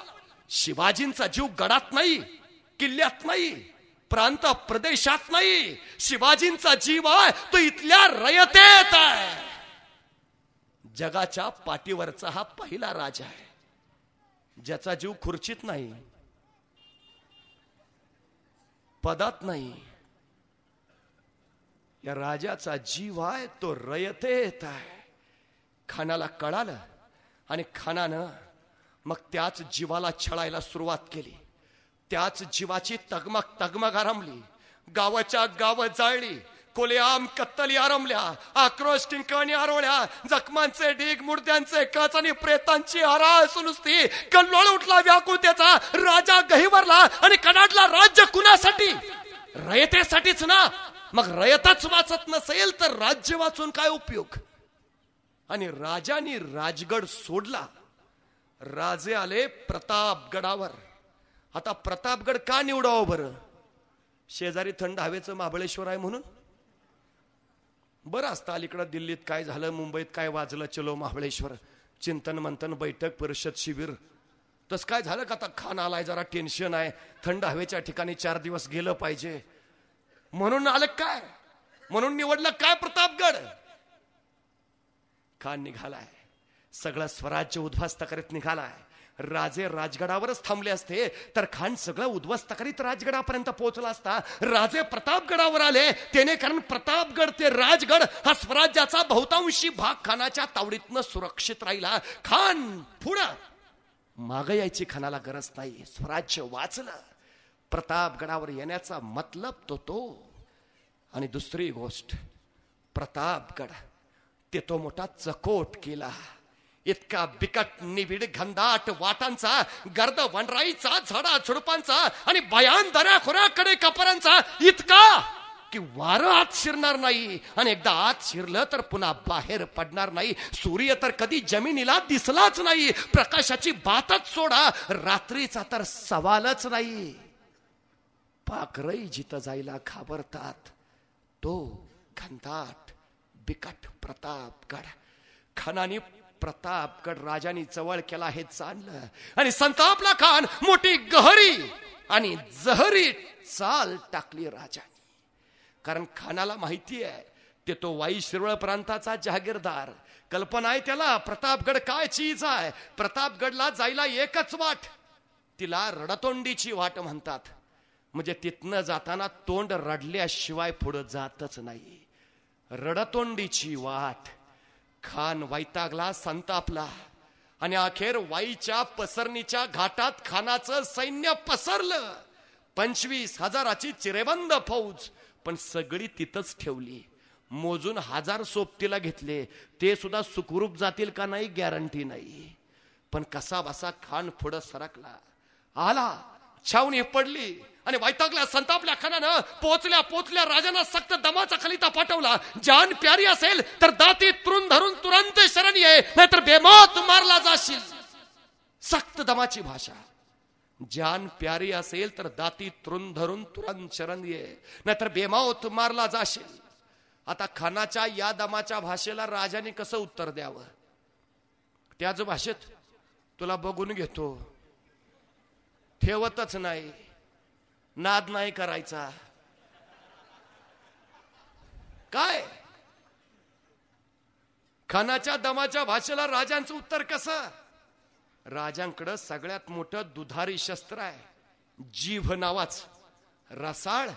शिवाजींचा जीव गडात नाही किल्ल्यात नाही प्रांत प्रदेशात नाही. शिवाजींचा जीव आहे तो इथल्या रयतेत आहे. जगाच्या पाठीवरचा हा पहिला राजा आहे. ज्याचा जीव खुर्चीत नाही पदात नाही. या राजाचा जीव आहे तो रयतेत आहे. खानाला कळालं आणि खानानं मग त्याच जीवाला छळायला सुरुवात केली. त्याच जीवाची तगमग तगमग आरंभली. गावाच्या गाव जाळली. कोलियाम कत्तली आरंभल्या आक्रोश टिंकणी आरवल्या जखमांचे ढीग मुर्द्यांचे कच आणि प्रेतांची आरास नुसती कल्लोळ उठला व्याकुळतेचा राजा गहिवरला आणि कनाडला राज्य कुणासाठी? रयतेसाठीच ना. मग रयतच वाचत नसेल तर राज्य वाचून काय उपयोग? आणि राजानी राजगड सोडला. राजे आले प्रतापगडावर. आता प्रतापगड का निवडावं बरं? शेजारी थंड हवेचं महाबळेश्वर आहे म्हणून? बरं असतं अलीकडं दिल्लीत काय झालं मुंबईत काय वाजलं चलो महाबळेश्वर चिंतन मंथन बैठक परिषद शिबिर. तसं काय झालं का आता? खान आलाय जरा टेन्शन आहे. थंड हवेच्या ठिकाणी चार दिवस गेलं पाहिजे. म्हणून आलं काय? म्हणून निवडलं काय प्रतापगड? खान निघालाय. सगळं स्वराज्य उद्ध्वस्त करीत निघालाय. राजे राजगडावरच थांबले असते. तर खान सगळं उद्ध्वस्त करीत राजगडापर्यंत पोहोचला असता. राजे प्रतापगडावर आले. त्याने कारण प्रतापगड ते राजगड हा स्वराज्याचा बहुतांशी भाग खानाच्या तावडीतनं सुरक्षित राहिला. खान पुढं. माग यायची खानाला गरज नाही. स्वराज्य वाचलं. प्रतापगडावर येण्याचा मतलब तो तो. आणि दुसरी गोष्ट प्रतापगड ते तो मोठा चकोट केला. इतका बिकट निबिड घंदाट वाटांचा गर्द वनराईचा झाडा झुडपांचा आणि भयान दऱ्या खोऱ्याकडे कपरांचा इतका की वारं आत शिरणार नाही. आणि एकदा आत शिरलं तर पुन्हा बाहेर पडणार नाही. सूर्य तर कधी जमिनीला दिसलाच नाही. प्रकाशाची बातच सोडा. रात्रीचा तर सवालच नाही. पाखरही जिथं जायला घाबरतात तो घनदाट बिकट प्रतापगड. खानाने प्रतापगड राजानी जवळ केला हे चाललं आणि संतापला खान मोठी गहरी आणि जहरी चाल टाकली राजाने. कारण खानाला माहिती आहे ते तो वाई शिरवळ प्रांताचा जहागीरदार. कल्पना आहे त्याला प्रतापगड काय चीज आहे? प्रतापगडला जायला एकच वाट. तिला रडतोंडीची वाट म्हणतात. म्हणजे तिथनं जाताना तोंड रडल्याशिवाय पुढं जातच नाही. रडतोंडीची वाट. खान वैतागला संतापला. आणि अखेर वाईच्या पसरणीच्या घाटात खानाचं सैन्य पसरलं. पंचवीस हजाराची चिरेबंद फौज पण सगळी तिथंच ठेवली. मोजून हजार सोबतीला घेतले. ते सुद्धा सुखरूप जातील का नाही गॅरंटी नाही. पण कसा बसा खान पुढं सरकला. आला छावणी पडली. आणि वैतागल्या संतापल्या खानानं पोचल्या पोचल्या राजांना सक्त दमाचा खलिता पाठवला. जान प्यारी असेल तर दाती तुरून धरून तुरंत शरण ये नाहीतर बेमौत मारला जाशील. सक्त दमाची भाषा. जान प्यारी असेल तर दाती तृण धरून तुरंत शरण ये. नाहीतर बेमावत मारला जाशील. आता खानाच्या या दमाच्या भाषेला राजाने कसं उत्तर द्यावं? त्याच भाषेत तुला बघून घेतो. ठेवतच नाही. नाद नाही करायचा. काय? खानाच्या दमाच्या भाषेला राजांचं उत्तर कसं? राजांकडं सगळ्यात मोठं दुधारी शस्त्र आहे. जीभ नावाच. रसाळ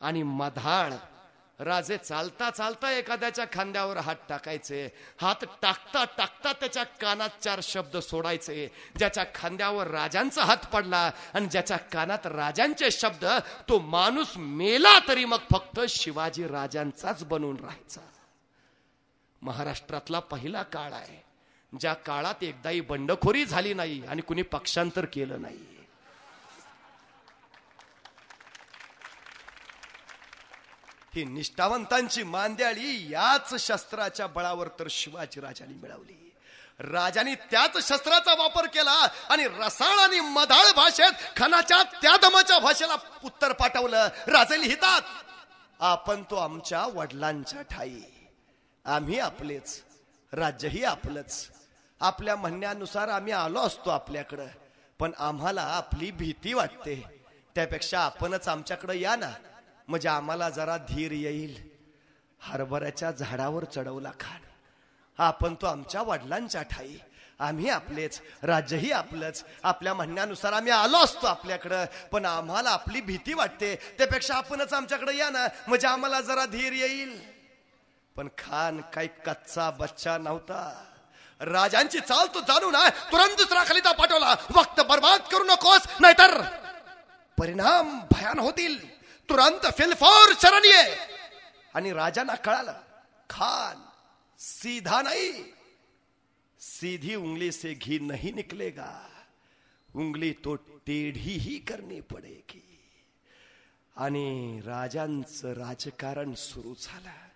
आणि मधाळ. राजे चालता चालता एखाद्याच्या खांद्यावर हात टाकायचे. हात टाकता टाकता त्याच्या कानात चार शब्द सोडायचे. ज्याच्या खांद्यावर राजांचा हात पडला आणि ज्याच्या कानात राजांचे शब्द तो माणूस मेला तरी मग फक्त शिवाजी राजांचाच बनून राहायचा. महाराष्ट्रातला पहिला काळ आहे. ज्या काळात एकदाही बंडखोरी झाली नाही आणि कुणी पक्षांतर केलं नाही. ही निष्ठावंतांची मांद्याळी याच शस्त्राच्या बळावर तर शिवाजी राजांनी मिळवली. राजांनी त्याच शस्त्राचा वापर केला आणि रसाळ आणि मधाळ भाषेत खानाच्या त्या दमाच्या भाषेला उत्तर पाठवलं. राजे लिहितात आपण तो आमच्या वडिलांच्या ठाई. आम्ही आपलेच. राज्यही आपलंच. आपल्या म्हणण्यानुसार आम्ही आलो असतो आपल्याकडं. पण आम्हाला आपली भीती वाटते. त्यापेक्षा आपणच आमच्याकडं या ना. म्हणजे आम्हाला जरा धीर येईल. हरभऱ्याच्या झाडावर चढवला खान आपण तो आमच्या वडिलांच्या ठाई. आम्ही आपलेच. राज्यही आपलंच. आपल्या म्हणण्यानुसार आम्ही आलो असतो आपल्याकडं. पण आम्हाला आपली भीती वाटते. त्यापेक्षा आपणच आमच्याकडे या ना. म्हणजे आम्हाला जरा धीर येईल. पण खान काही कच्चा बच्चा नव्हता. राजांची चाल तो जाणून आहे तुरंत दुसरा खलिता पाठवला. वक्त बर्बाद करू नकोस नाहीतर परिणाम भयान होतील. तुरंत फिलफोर चरणीय ये. आणि राजांना कळालं खान सीधा नाही. सीधी उंगली से घी नहीं निकलेगा. उंगली तो टेढ़ी ही करनी पडेगी. आणि राजांचं राजकारण सुरू झालं.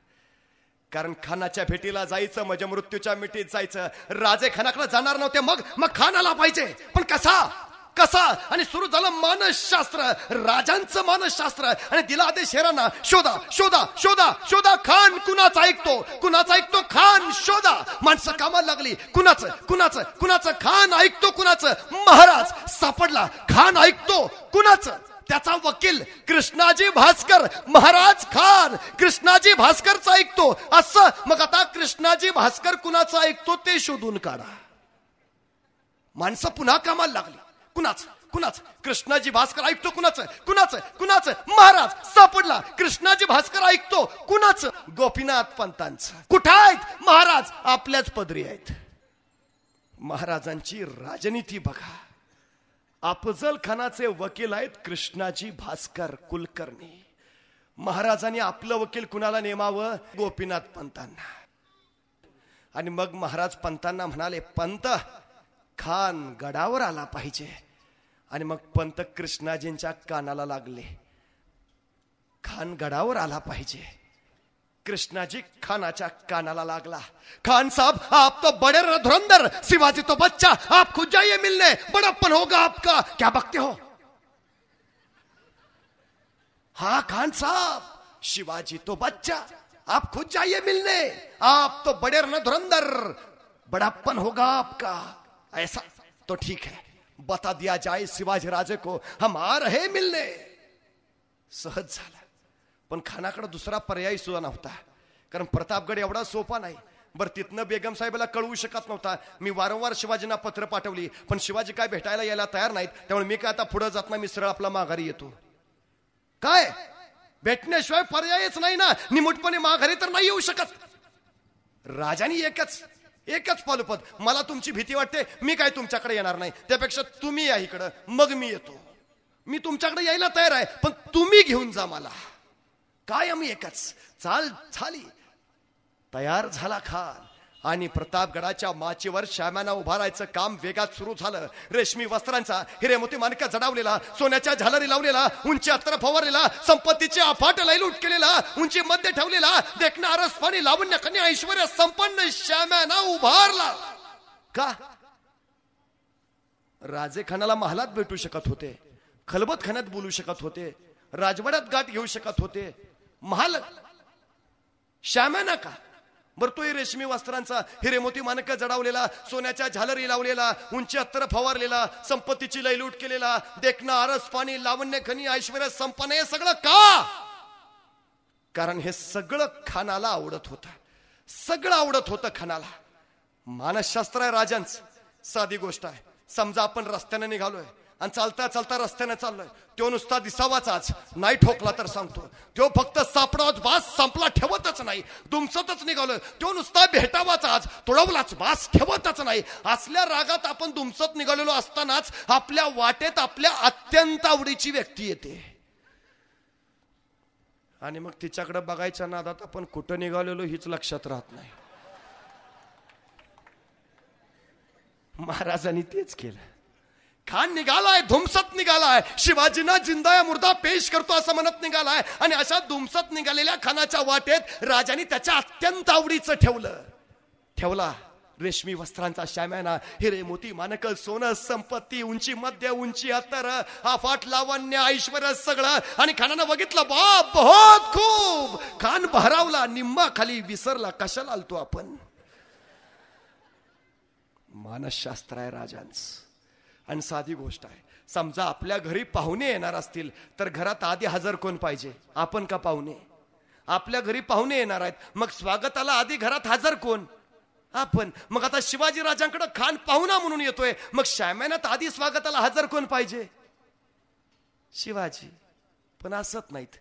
कारण खानाच्या भेटीला जायचं म्हणजे मृत्यूच्या मिठीत जायचं. राजे खानाकडे जाणार नव्हते मग मग खान आला पाहिजे. पण कसा? कसा? आणि सुरू झालं मानसशास्त्र. राजांचं मानसशास्त्र. आणि दिला आदेश शेरांना शोधा शोधा शोधा शोधा खान कुणाचा ऐकतो? कुणाचा ऐकतो खान? शोधा. माणसं कामाला लागली. कुणाचं? कुणाचं? कुणाचं? खान ऐकतो कुणाचं? महाराज सापडला. खान ऐकतो कुणाचं? त्याचा वकील कृष्णाजी भास्कर महाराज खान. कृष्णाजी भास्करचा ऐकतो. असं मग आता कृष्णाजी भास्कर कुणाचं ऐकतो ते शोधून काढा. माणसं पुन्हा कामाला लागली. कुणाच? कुणाच? कृष्णाजी भास्कर ऐकतो कुणाचं? कुणाचं? कुणाचं? महाराज सापडला. कृष्णाजी भास्कर ऐकतो. कुणाचं? गोपीनाथ पंतांचं. कुठं आहेत? महाराज आपल्याच पदरी आहेत. महाराजांची राजनीती बघा. अफजल खानाचे वकील आहेत कृष्णाजी भास्कर कुलकर्णी. महाराजांनी आपलं वकील कुणाला नेमावं? गोपीनाथ पंतांना. आणि मग महाराज पंतांना म्हणाले पंत खान गडावर आला पाहिजे. आणि मग पंत कृष्णाजींच्या कानाला लागले. खान गडावर आला पाहिजे. कृष्णाजी खानाच्या कानाला लागला. खान साहब, आप तो बड़े धुरंधर शिवाजी तो बच्चा, आप खुद जाइए मिलने, बड़प्पन होगा आपका। क्या बकते हो? हाँ खान साहब, शिवाजी तो बच्चा, आप खुद जाइए मिलने, आप तो बड़े धुरंधर बड़प्पन होगा आपका। ऐसा तो ठीक है, बता दिया जाए शिवाजी राजे को, हम आ रहे मिलने। सहज झाला पण खानाकडे दुसरा पर्याय सुद्धा नव्हता. कारण प्रतापगड एवढा सोपा नाही. बरं तिथनं बेगम साहेबाला कळवू शकत नव्हता. मी वारंवार शिवाजींना पत्र पाठवली. पण शिवाजी काय भेटायला यायला तयार नाहीत. त्यामुळे मी काय आता पुढे जात नाही मी सरळ आपला माघारी येतो. काय? भेटण्याशिवाय पर्यायच नाही ना. निमुटपणे माघारी तर नाही येऊ शकत. राजानी एकच एकच पालुपद. मला तुमची भीती वाटते. मी काय तुमच्याकडे येणार नाही. त्यापेक्षा तुम्ही या इकडं. मग मी येतो. मी तुमच्याकडे यायला तयार आहे. पण तुम्ही घेऊन जा मला. कायम एकच. चाल झाली तयार झाला खान. आणि प्रतापगडाच्या माचीवर श्यामाना उभारायचं काम वेगात सुरू झालं. रेशमी वस्त्रांचा हिरेमोती मानका जडावलेला सोन्याच्या झालरी लावलेला उंची अत्र फवारलेला संपत्तीचे अफाट लैलूट केलेला उंची मध्ये ठेवलेला देखणारस पाणी लावण्य कन्या ऐश्वर्य संपन्न श्यामाना उभारला. का? राजे खानाला महालात भेटू शकत होते. खलबत खाण्यात बोलू शकत होते. राजवाड्यात गाठ घेऊ शकत होते. महाल. श्यामा नका बर तोही रेशमी वस्त्रांचा हिरेमोती मानक जडावलेला सोन्याच्या झालरी लावलेला उंची अत्तर फवारलेला संपत्तीची लयलूट केलेला देखणं आरस पाणी लावण्य खनी ऐश्वर्य संपन्न हे सगळं का? कारण हे सगळं खानाला आवडत होतं. सगळं आवडत होतं खानाला. मानसशास्त्र आहे राजांच. साधी गोष्ट आहे. समजा आपण रस्त्याने निघालोय. आणि चालता चालता रस्त्याने चाललोय. तो नुसता दिसावाचाच नाही ठोकला तर सांगतो. तो फक्त सापडावाच बास संपला ठेवतच नाही. दुमसतच निघालोय. तो नुसता भेटावाचाच तुळवलाच बास ठेवतच नाही. असल्या रागात आपण दुमसत निघालेलो असतानाच आपल्या वाटेत आपल्या अत्यंत आवडीची व्यक्ती येते. आणि मग तिच्याकडे बघायच्या नादात आपण कुठं निघालेलो हीच लक्षात राहत नाही. महाराजांनी तेच केलं. खान निघालाय धुमसत निघालाय शिवाजींना जिंदाया मुर्दा पेश करतो असं म्हणत निघालाय आणि अशा धुमसत निघालेल्या खानाच्या वाटेत राजाने त्याच्या अत्यंत आवडीचं ठेवलं. ठेवला. रेशमी वस्त्रांचा श्याम्याना हिरे मोती मानक सोनं संपत्ती उंची मध्य उंची अत्तर आफाट लावण्य ऐश्वर सगळं. आणि खानानं बघितलं बाप बहुत खूप! खान भरावला निम्मा खाली विसरला. कशाला आलतो आपण? मानसशास्त्र आहे राजांचं. आणि साधी गोष्ट आहे. समजा आपल्या घरी पाहुणे येणार असतील तर घरात आधी हजर कोण पाहिजे? आपण का पाहुणे? आपल्या घरी पाहुणे येणार आहेत मग स्वागताला आधी घरात हजर कोण? आपण. मग आता शिवाजी राजांकडे खान पाहुणा म्हणून येतोय मग श्याम्यानात आधी स्वागताला हजर कोण पाहिजे? शिवाजी. पण असत नाहीत.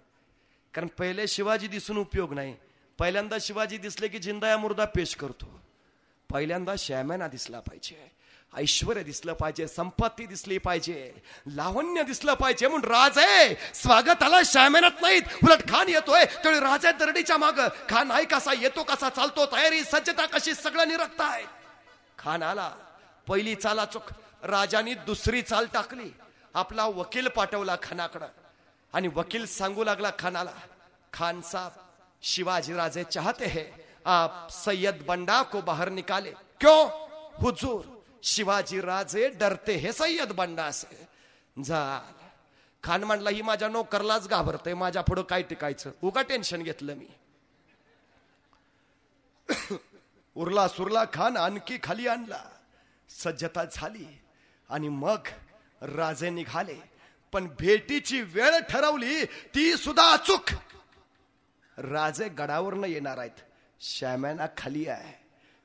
कारण पहिले शिवाजी दिसून उपयोग नाही. पहिल्यांदा शिवाजी दिसले की जिंदाया मुर्दा पेश करतो. पहिल्यांदा श्याम्याना दिसला पाहिजे. ऐश्वर दिसलं पाहिजे संपत्ती दिसली पाहिजे लावण्य दिसलं पाहिजे म्हणून राज आहे. स्वागताला श्यामेनात नाहीत. उलट खान येतोय त्यावेळी राजा दरडीच्या माग. खान आहे कसा येतो कसा चालतो तयारी सज्जता कशी सगळं निरखताय खान आला पहिली चाला चुक राजानी दुसरी चाल टाकली. आपला वकील पाठवला खानाकडं. आणि वकील सांगू लागला खानाला खान साहब शिवाजी राजे चाहते हैं. आप सैयद बंडा को बाहर निकाले. क्यों? हुजूर शिवाजी राजे डरते हे सय्यद बंडा असे. झाल खान म्हणला ही माझ्या नोकरलाच घाबरतय माझ्या पुढं काय टिकायचं? उगा टेन्शन घेतलं मी. उरला सुरला खान आणखी खाली आणला. सज्जता झाली आणि मग राजे निघाले. पण भेटीची वेळ ठरवली ती सुद्धा अचूक. राजे गडावरनं येणार आहेत. श्याम्याना खाली आहे.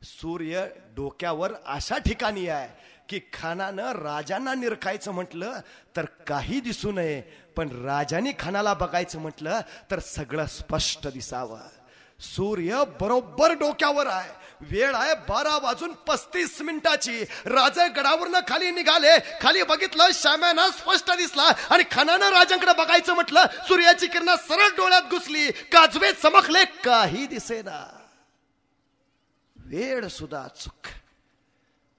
सूर्य डोक्यावर अशा ठिकाणी आहे की खानानं राजांना निरखायचं म्हटलं तर काही दिसू नये पण राजाने खानाला बघायचं म्हटलं तर सगळं स्पष्ट दिसावं. सूर्य बरोबर डोक्यावर आहे. वेळ आहे बारा वाजून पस्तीस मिनिटाची. राजे गडावरनं खाली निघाले. खाली बघितलं श्याम्यानं स्पष्ट दिसला आणि खानानं राजांकडे बघायचं म्हटलं सूर्याची किरणा सरळ डोळ्यात घुसली. काजवे चमकले काही दिसेना. वेळ सुद्धा चुक.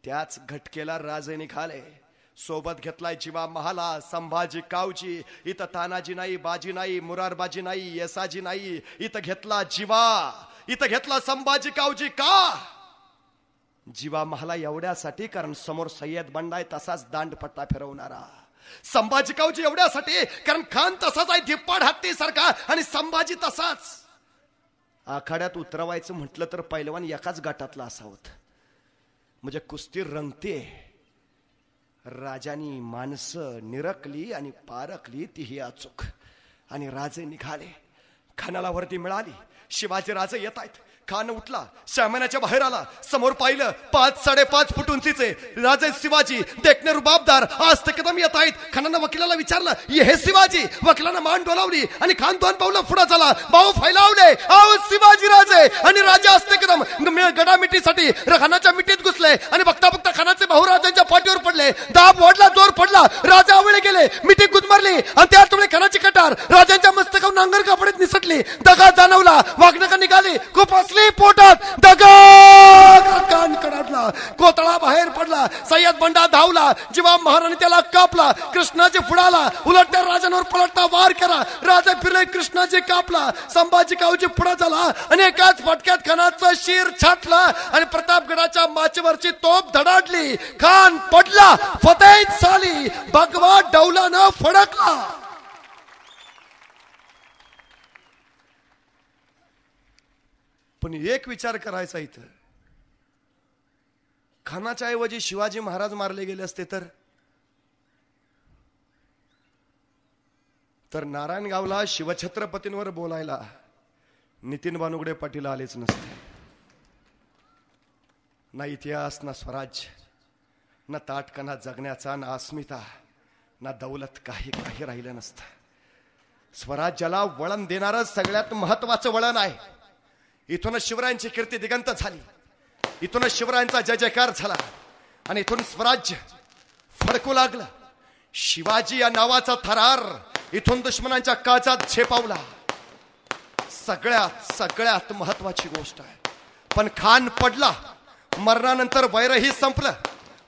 त्याच घटकेला राजे निघाले सोबत घेतलाय जीवा महाला संभाजी कावजी. इथं तानाजी नाही बाजी नाही मुरारबाजी नाही येसाजी नाही. इथं घेतला जीवा. इथं घेतला संभाजी कावजी का? जीवा महाला एवढ्यासाठी कारण समोर सय्यद बंडाय तसाच दांडपट्टा फिरवणारा. संभाजी कावजी एवढ्यासाठी कारण खान तसाच आहे धिप्पाड हत्ती सारखा आणि संभाजी तसाच. आखाड्यात उतरवायचं म्हटलं तर पैलवान एकाच गाठातला असावत. म्हणजे कुस्ती रंगते. राजानी माणसं निरकली आणि पारकली तीही अचूक. आणि राजे निघाले. खानाला वर्दी मिळाली. शिवाजी राजे येत आहेत खान उठला श्यामनाच्या बाहेर आला. समोर पाहिलं पाच साडेपाच फूट उंचीचे राजे शिवाजी देखणे रुबाबदार आज ते कदम येत आहेत. खानानं वकिलाला विचारलं "ये हे शिवाजी? वकिलानं मान डोलावली आणि खान दोन पावलं पुढे झाला. भाऊ फैलावले. आओ शिवाजी राजे आणि राजा असते कदम म- गडा मिठीसाठी खानाच्या मिठीत घुसले आणि बघता बघता खाना भाऊ राजांच्या पाठीवर पडले. दाब वाढला जोर पडला. राजा आवळे गेले मिठी गुदमरली आणि त्याच वेळी खानाची कटार राजांच्या मस्तकावर नांगर कापडीत निसटली. दगा जाणवला वागणका निघाली. खूप असली पोटात दगा! कान कोतळा बाहेर पडला सय्यद बंडा धावला जेव्हा महाराणी त्याला कापला कृष्णाजी फुडाला उलटत्या राजांवर पलटता वार करा राजा फिरले कृष्णाजी कापला संभाजी कावजी पुढा झाला आणि एकाच फटक्यात खानाचं शिर छाटला आणि प्रतापगडाच्या माचेवरची तोप धडाडली खान पडला फतेह झाली भगवा डौलानं फडकला. पण एक विचार करायचा इथं. खानाच्या ऐवजी शिवाजी महाराज मारले गेले असते तर? तर नारायणगावला शिवछत्रपतींवर बोलायला नितीन बानुगडे पाटील आलेच नसते. ना इतिहास ना स्वराज्य ना ताटकना जगण्याचा ना अस्मिता ना दौलत काही काही राहिलं नसतं. स्वराज्याला वळण देणारं सगळ्यात महत्वाचं वळण आहे. इथूनच शिवरायांची कीर्ती दिगंत झाली. इथूनच शिवरायांचा जय जयकार झाला. आणि इथून स्वराज्य फडकू लागलं. शिवाजी या नावाचा थरार इथून दुश्मनांच्या काचात झेपावला. सगळ्यात सगळ्यात महत्वाची गोष्ट आहे. पण खान पडला. मरणानंतर वैरही संपलं.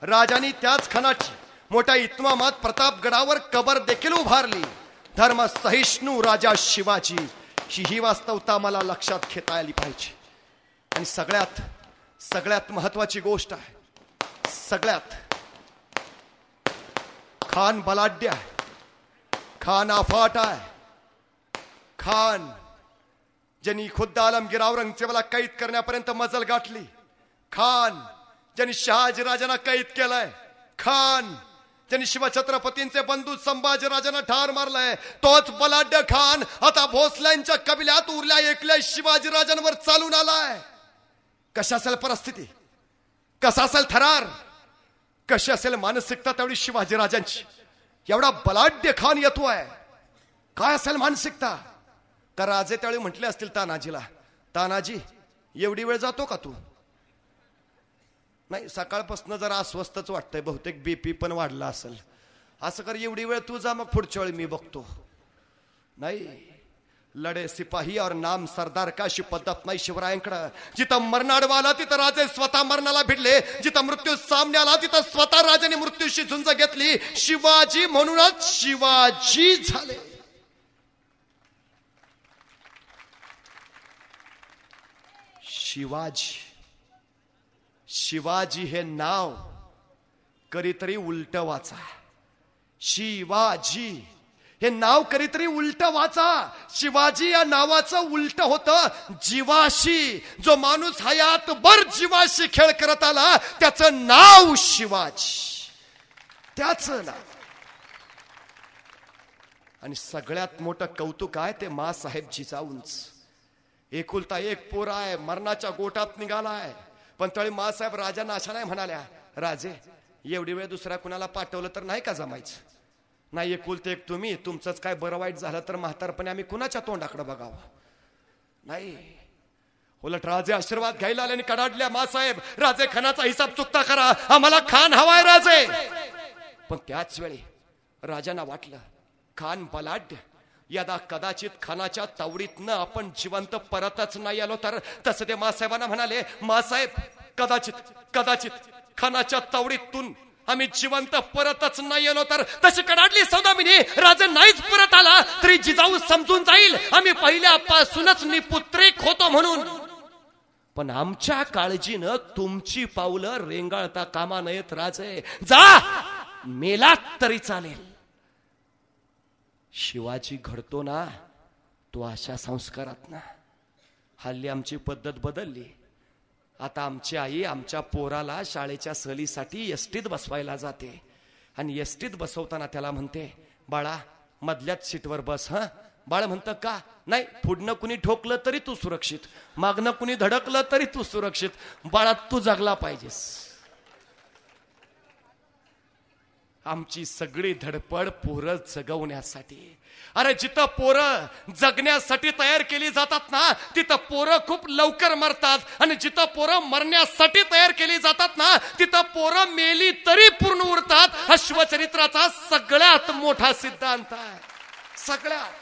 राजानी त्याच खानाची मोठ्या इतमामात प्रतापगडावर कबर देखील उभारली. धर्म सहिष्णू राजा शिवाजी. ही ही वास्तवता मला लक्षात घेता आली पाहिजे. आणि सगळ्यात सगळ्यात महत्वाची गोष्ट आहे. सगळ्यात. खान बलाढ्य आहे. खान आफाट आहे. खान ज्यांनी खुद्द आलमगीर औरंगजेबाला कैद करण्यापर्यंत मजल गाठली. खान ज्यांनी शहाजी राजांना कैद केलाय. खान ज्यांनी शिवछत्रपतींचे बंधू संभाजी राजांना ठार मारलाय. तोच बलाढ्य खान आता भोसल्यांच्या कबिल्यात उरल्या एकल्या शिवाजी राजांवर चालून आलाय. कशा असेल परिस्थिती? कसा असेल थरार? कशी असेल मानसिकता तेवढी शिवाजीराजांची एवढा बलाढ्य खान येतोय काय असेल मानसिकता? का राजे त्यावेळी म्हटले असतील तानाजीला तानाजी एवढी वेळ जातो का तू? नाही सकाळपासून जरा अस्वस्थच वाटतंय बहुतेक बीपी पण वाढला असेल. असं कर एवढी वेळ तू जा मग पुढच्या वेळी मी बघतो. नाही लढे सिपाही और नाम सरदार का अशी पद्धत नाही शिवरायांकडं। जिथं मरणाडवा आला तिथं राजे स्वतः मरणाला भिडले. जिथं मृत्यू सामने आला तिथं स्वतः राजाने मृत्यूशी झुंज घेतली. शिवाजी म्हणूनच शिवाजी झाले. शिवाजी. शिवाजी हे नाव कधीतरी उलट वाचा. शिवाजी. हे नाव कधीतरी उलट वाचा. शिवाजी या नावाचं उलट होतं. जीवाशी जो माणूस हयात बर जीवाशी खेळ करत आला त्याचं नाव शिवाजी. त्याच नाव. आणि सगळ्यात मोठं कौतुक आहे ते मासाहेब जिजाऊंच एकुलता एक पोर आहे मरणाच्या गोटात निघालाय. पण तळी मासाहेब राजांना अशा नाही म्हणाल्या राजे एवढी वेळ दुसऱ्या कुणाला पाठवलं तर नाही का जमायचं? नाही एकुलते एक तुम्ही तुमचंच काय बरं वाईट झालं तर म्हातारपणे आम्ही कुणाच्या तोंडाकडे बघावं? नाही. उलट राजे आशीर्वाद घ्यायला आले आणि कडाडल्या मासाहेब राजे खानाचा हिसाब चुकता करा. आम्हाला खान हवाय राजे. पण त्याच वेळी राजांना वाटलं खान बलाढ्य. यदा कदाचित खानाच्या तावडीतनं आपण जिवंत परतच नाही आलो तर तसं ते मासाहेबांना म्हणाले मासाहेब कदाचित कदाचित खानाच्या तावडीतून आम्ही जिवंत परतच नाही आलो तर तशी कडाडली सौदामिनी राजा नाहीच परत आला तरी जिजाऊ समजून जाईल. आम्ही पहिल्यापासूनच निपुत्रिक होतो म्हणून. पण आमच्या काळजीनं तुमची पावलं रेंगाळता कामा नयेत राजे. जा! मेलात तरी चालेल. शिवाजी घडतो ना तो अशा संस्कारात ना. हल्ली आमची पद्धत बदलली. आता आमची आई आमच्या पोराला शाळेच्या सहलीसाठी एसटीत बसवायला जाते. आणि एसटीत बसवताना त्याला म्हणते बाळा मधल्याच सीटवर बस हा? बाळ म्हणतं का? नाही पुढनं कुणी ठोकलं तरी तू सुरक्षित. मागणं कुणी धडकलं तरी तू सुरक्षित. बाळात तू जगला पाहिजेस. आमची सगळी धडपड पोरं जगवण्यासाठी. अरे जिथं पोरं जगण्यासाठी तयार केली जातात ना तिथं पोरं खूप लवकर मरतात. आणि जिथं पोरं मरण्यासाठी तयार केली जातात ना तिथं पोरं मेली तरी पूर्ण उरतात. हा शिवचरित्राचा सगळ्यात मोठा सिद्धांत आहे. सगळ्यात.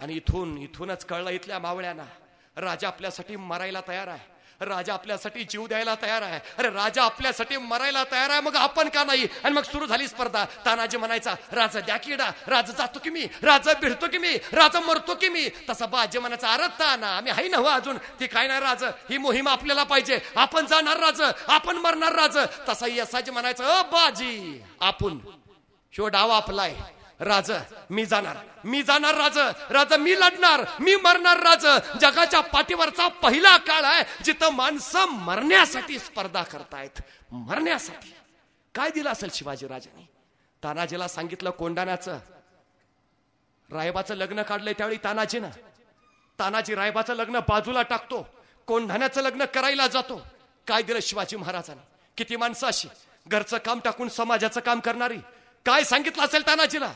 आणि इथून इथूनच कळलं इथल्या मावळ्यांना राजा आपल्यासाठी मरायला तयार आहे. राजा आपल्यासाठी जीव द्यायला तयार आहे. अरे राजा आपल्यासाठी मरायला तयार आहे. मग आपण का नाही? आणि मग सुरू झाली स्पर्धा. तानाजी म्हणायचा राजा द्या किडा. राजा जातो की मी? राजा भिडतो की मी? राजा मरतो की मी? तसा बाजी म्हणायचा अरे ताना आम्ही हाय हो अजून? ती काय नाही राज? ही मोहीम आपल्याला पाहिजे. आपण जाणार राज. आपण मरणार राज. तसा यसाजी म्हणायचं अ बाजी आपण शो डाव आपलाय. राज मी जाणार. मी जाणार राज. राज मी लढणार मी मरणार राज. जगाच्या पाठीवरचा पहिला काळ आहे जिथं माणसं मरण्यासाठी स्पर्धा करतायत. मरण्यासाठी. काय दिलं असेल शिवाजी राजाने? तानाजीला सांगितलं कोंडाण्याचं रायबाचं लग्न काढलंय त्यावेळी तानाजीनं. तानाजी रायबाचं लग्न बाजूला टाकतो. कोंढाण्याचं लग्न करायला जातो. काय दिलं शिवाजी महाराजांनी? किती माणसं अशी? घरचं काम टाकून समाजाचं काम करणारी. काय सांगितलं असेल तानाजीला?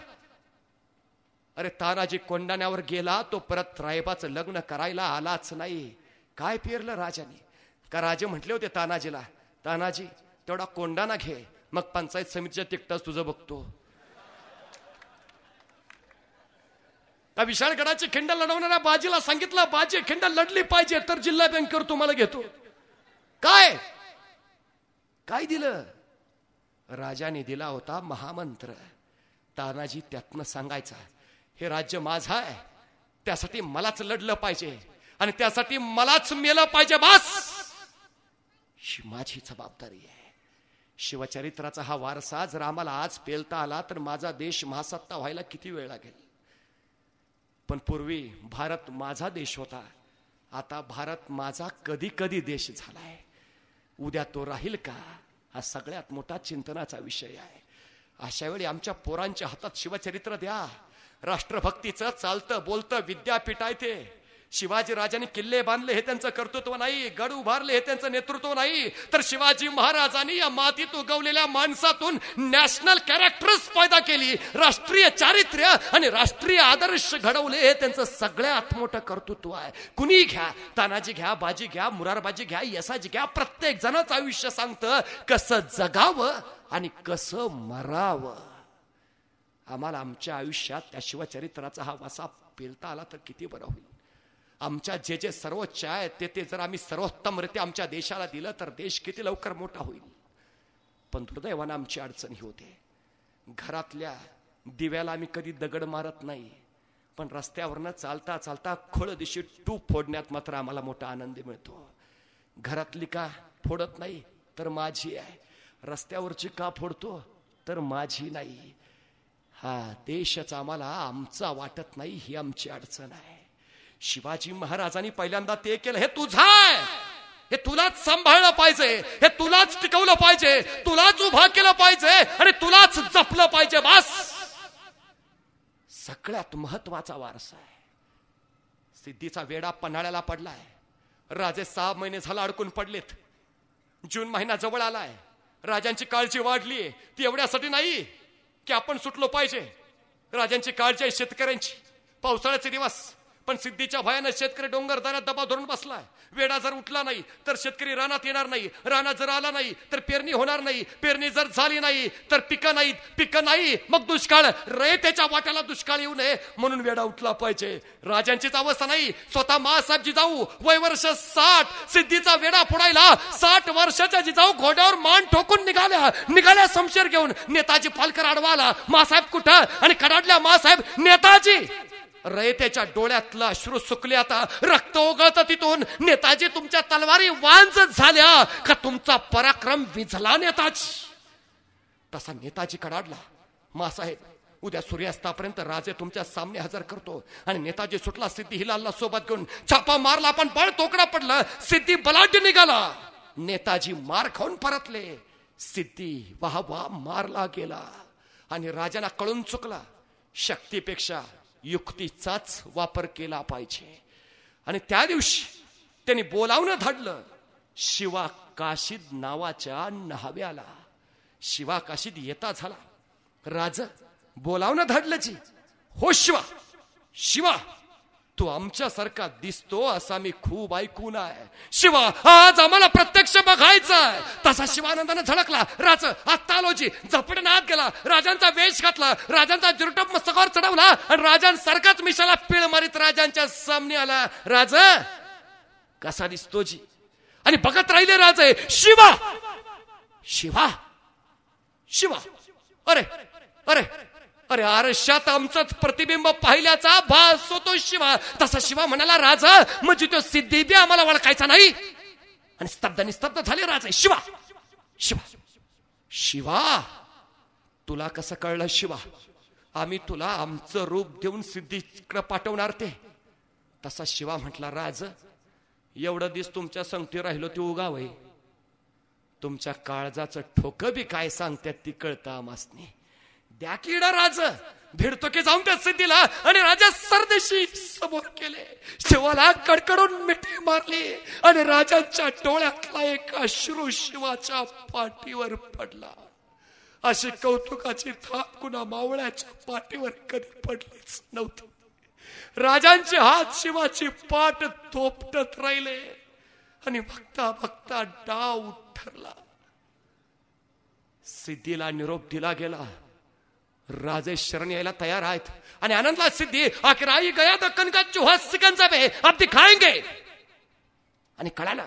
अरे तानाजी कोंडाण्यावर गेला तो परत रायबाचं लग्न करायला आलाच नाही. काय पेरलं राजाने? का राजे म्हटले होते तानाजीला तानाजी तेवढा कोंडाणा घे मग पंचायत समितीच्या तिकटाच तुझं बघतो. का विशाळगडाची खिंड लढवणाऱ्या बाजीला सांगितलं बाजी खिंड लढली पाहिजे तर जिल्हा बँकेवर तुम्हाला घेतो. काय? काय दिलं? राजाने दिला होता महामंत्र. तानाजी त्यातनं सांगायचा हे राज्य माझं आहे. त्यासाठी मलाच लढलं पाहिजे. आणि त्यासाठी मलाच मेलं पाहिजे बस. ही माझी जबाबदारी आहे. शिवचरित्राचा हा वारसा जर आम्हाला आज पेलता आला तर माझा देश महासत्ता व्हायला किती वेळ लागेल? पण पूर्वी भारत माझा देश होता. आता भारत माझा कधी कधी देश झालाय. उद्या तो राहील का? हा सगळ्यात मोठा चिंतनाचा विषय आहे. अशा वेळी आमच्या पोरांच्या हातात शिवचरित्र द्या. राष्ट्रभक्तीचं चालतं बोलतं विद्यापीठ आहे ते. शिवाजी राजांनी किल्ले बांधले हे त्यांचं कर्तृत्व नाही गड उभारले हे त्यांचं नेतृत्व नाही. तर शिवाजी महाराजांनी या मातीत उगवलेल्या माणसातून नॅशनल कॅरेक्टर्स पैदा केली राष्ट्रीय चारित्र्य आणि राष्ट्रीय आदर्श घडवले हे त्यांचं सगळ्यात मोठं कर्तृत्व आहे. कुणी घ्या तानाजी घ्या बाजी घ्या मुरारबाजी घ्या यसाजी घ्या प्रत्येक जणच आयुष्य सांगतं कसं जगावं आणि कसं मरावं. आम्हाला आमच्या आयुष्यात त्या शिवचरित्राचा हा वासा पेलता आला तर किती बरं होईल. आमच्या जे जे सर्वोच्च आहे ते ते जर आम्ही सर्वोत्तमरित्या आमच्या देशाला दिलं तर देश किती लवकर मोठा होईल. पण दुर्दैवानं आमची अडचण ही होते. घरातल्या दिव्याला आम्ही कधी दगड मारत नाही पण रस्त्यावरनं चालता चालता खोळ दिशी टूप फोडण्यात मात्र आम्हाला मोठा आनंद मिळतो. घरातली का फोडत नाही तर माझी आहे. रस्त्यावरची का फोडतो तर माझी नाही. हा देशच आम्हाला आमचा वाटत नाही ही आमची अडचण आहे. शिवाजी महाराजांनी पहिल्यांदा ते केलं हे तुझा आहे! हे तुलाच सांभाळलं पाहिजे! हे तुलाच टिकवलं पाहिजे! तुलाच उभा केलं पाहिजे! आणि तुलाच जपलं पाहिजे बस! सगळ्यात महत्त्वाचा वारसा आहे. सिद्धीचा वेडा पन्हाळ्याला पडलाय. राजे सहा महिने झाला अडकून पडलेत. जून महिना जवळ आलाय. राजांची काळजी वाढली ती एवढ्यासाठी नाही. की आपण सुटलो पाहिजे. राजांची काळजी आहे शेतकऱ्यांची. पावसाळ्याचे दिवस. पण सिद्धीच्या भयानं शेतकरी डोंगर दरात दबा धरून बसलाय. वेडा जर उठला नाही तर शेतकरी रानात येणार नाही. रानात जर आला नाही तर पेरणी होणार नाही. पेरणी जर झाली नाही तर पिकं नाहीत. पिकं नाही मग दुष्काळ. रयतेच्या वाट्याला दुष्काळ येऊ नये म्हणून वेडा उठला पाहिजे. राजांचीच अवस्था नाही. स्वतः महासाहेब जिजाऊ वय वर्ष साठ. सिद्धीचा वेडा फोडायला साठ वर्षाच्या जिजाऊ घोड्यावर मान ठोकून निघाल्या. निघाल्या समशेर घेऊन. नेताजी पालकर आडवाला मासाहेब कुठं? आणि कडाडल्या मासाहेब नेताजी. रयतेच्या डोळ्यातलं अश्रू सुकले आता. रक्त ओघळत तिथून. नेताजी तुमच्या तलवारी वांज झाल्या का तुमचा पराक्रम विझला नेताजी? तसा नेताजी कडाडला. मासाहेब उद्या सूर्यास्तापर्यंत राजे तुमच्या सामने हजर करतो आणि नेताजी सुटला सिद्धी हिलालला सोबत घेऊन छापा मारला पण बळ तोकडा पडलं सिद्धी बलाढ्य निघाला. नेताजी मार खाऊन परतले. सिद्धी वाह वाह मारला गेला आणि राजांना कळून चुकला. शक्तीपेक्षा युक्तीचाच वापर केला पाहिजे. आणि त्या दिवशी त्यांनी बोलावणं धाडलं शिवा काशीद नावाच्या न्हाव्याला. शिवा काशीद येता झाला. राज बोलावणं धाडलं जी. हो शिवा. शिवा. तो आमच्यासारखा दिसतो असा मी खूप ऐकून आहे. शिवा आज आम्हाला प्रत्यक्ष बघायचा आहे तसा शिवानंदानं झळकला. राज आत्ता आलोजी झपटन आत गेला. राजांचा वेश घातला. राजांचा जिरटप मस्तकावर चढवला. आणि राजांसारखाच मिशाला पिळ मारीत राजांच्या सामने आला. राज कसा दिसतो जी? आणि बघत राहिले राजे शिवा! शिवा! शिवा! अरे अरे अरे आरशात आमचंच प्रतिबिंब पाहिल्याचा भास होतो शिवा. तसा शिवा म्हणाला राजा म्हणजे तो सिद्धी बी आम्हाला वळखायचा नाही. आणि स्तब्ध निस्तब्ध झाले राजा. शिवा शिवा शिवा तुला कसं कळलं शिवा? आम्ही तुला आमचं रूप देऊन सिद्धीकडे पाठवणार ते. तसा शिवा म्हटला राज एवढं दिस तुमच्या संगती राहिलो ते उगावय तुमच्या काळजाचं ठोकं बी काय सांगतात ती कळतं आमासनी द्या किडा राज. भिडतो की जाऊन त्या सिद्धीला. आणि राजा सरदेशी समोर केले. शिवाला कडकडून मिठी मारली. आणि राजांच्या डोळ्यातला एक अश्रू शिवाच्या पाठीवर पडला. अशी कौतुकाची थाप कुणा मावळ्याच्या पाठीवर कधी पडलीच नव्हती. राजांचे हात शिवाची पाठ थोपटत राहिले. आणि बघता बघता डाव ठरला. सिद्धीला निरोप दिला गेला. राजे शरण यायला तयार आहेत. आणि आनंदला सिद्धी आखिर आई गया दक्कन का चूहा सिकंजा पे अब दिखाएंगे आणि कळाला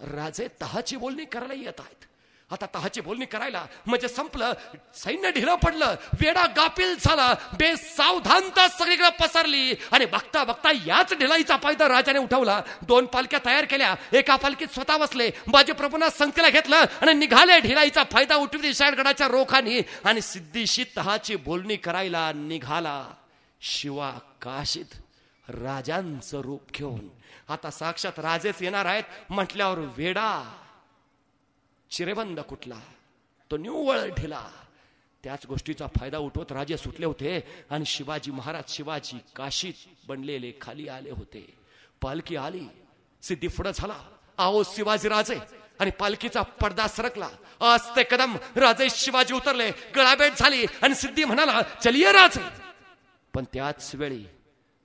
राजे तहाची बोलणी करायला येत आहेत. आता तहाची बोलणी करायला म्हणजे संपलं सैन्य ढिलं पडलं वेडा गापील झाला बेसावधानता सगळीकडे पसरली आणि बघता बघता याच ढिलाईचा फायदा राजाने उठवला. दोन पालख्या तयार केल्या एका पालखीत स्वतः बसले बाजी प्रभूंना संख्येला घेतलं आणि निघाले. ढिलाईचा फायदा उठवली शाळगडाच्या रोखानी आणि सिद्धीशी तहाची बोलणी करायला निघाला. शिवा काशीत राजांचं रूप घेऊन. आता साक्षात राजेच येणार आहेत म्हटल्यावर वेडा चिरेबंद कुठला? तो निव्वळ ढिला. त्याच गोष्टीचा फायदा उठवत राजे सुटले होते आणि शिवाजी महाराज शिवाजी काशीत बनलेले खाली आले होते. पालखी आली सिद्धी पुढं झाला. आओ शिवाजी राजे! आणि पालखीचा पडदा सरकला. असते कदम राजे शिवाजी उतरले गळाभेट झाली आणि सिद्धी म्हणाला चलिये राजे! पण त्याच वेळी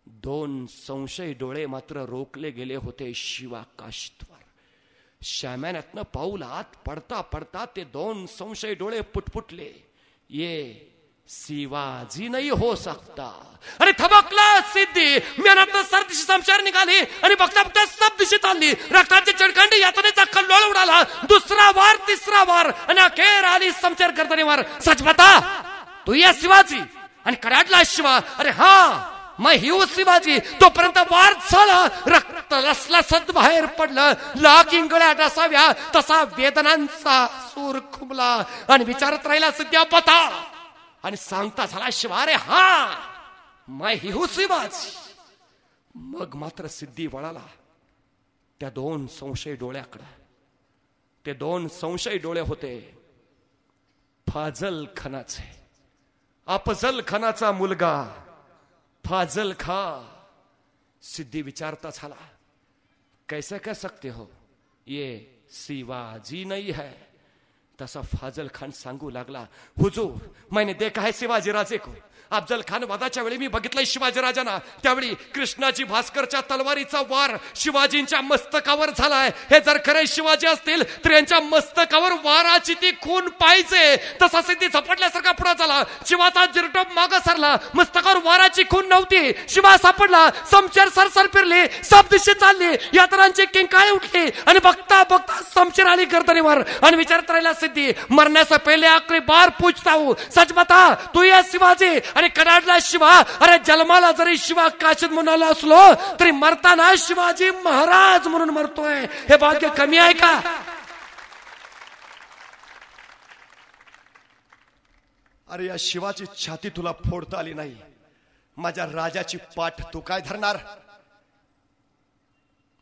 दोन संशय डोळे मात्र रोखले गेले होते शिवा काशीतवर पाऊल आत पडता पडता ते दोन संशय डोळे पुटपुटले. ये शिवाजी नाही हो सकता. अरे थबकला सिद्धी! मेहनत सर दिशी निघाली आणि बघता बघता सब दिशी चालली रक्ताची चडखंडी यातनेचा कल्लोळ उडाला. दुसरा वार तिसरा वार आणि अखेर आली समचर वार. सच बता तू या शिवाजी आणि कडाडला शिवा. अरे हा! मग हिव शिवाजी तोपर्यंत वार झाला. रक्त लसलसत बाहेर पडलं. लाख इंगळ्या डसाव्या. तसा वेदनांचा सूर खुमला आणि विचारत राहिला सध्या पता आणि सांगता झाला शिवा रे हा मै हिहू शिवाजी मग मात्र सिद्धी वळाला. त्या दोन संशय डोळ्याकडं. ते दोन संशय डोळे होते. फाजल खानाचे अफजल खानाचा मुलगा. फाजल खा. सिद्धी विचारता झाला कैसे कह सकते हो? ये शिवाजी नहीं है. तसा फाजल खान सांगू लागला हुजूर मैंने देखा है शिवाजी राजे को। अफजल खान वादाच्या वेळी मी बघितलंय शिवाजीराजांना त्यावेळी कृष्णाजी भास्करच्या तलवारीचा वार शिवाजींच्या मस्तकावर झालाय. हे जर खरे शिवाजी असतील तर यांच्या मस्तकावर वाराची ती खून पाहिजे. तसा सिद्धी झपटल्यासारखा पुढे झाला. शिवाचा जिरटोप माग सरला. मस्तकावर वाराची खून नव्हती. शिवा सापडला. समशेर सरसर फिरली. सब दिशे चालली. यात्रांची किंकाळी उठली. आणि बघता बघता समशेर आली गर्दनीवर आणि विचारत राहिला सिद्धी मरण्याचा पहिले आखरी बार पूछता हूं सच बता तू या शिवाजी. आणि कडाडला शिवा. अरे जन्माला जरी शिवा काशीत म्हणाला असलो तरी मरताना शिवाजी महाराज म्हणून मरतोय. हे भाग्य कमी आहे का? अरे या शिवाची छाती तुला फोडता आली नाही. माझ्या राजाची पाठ तू काय धरणार?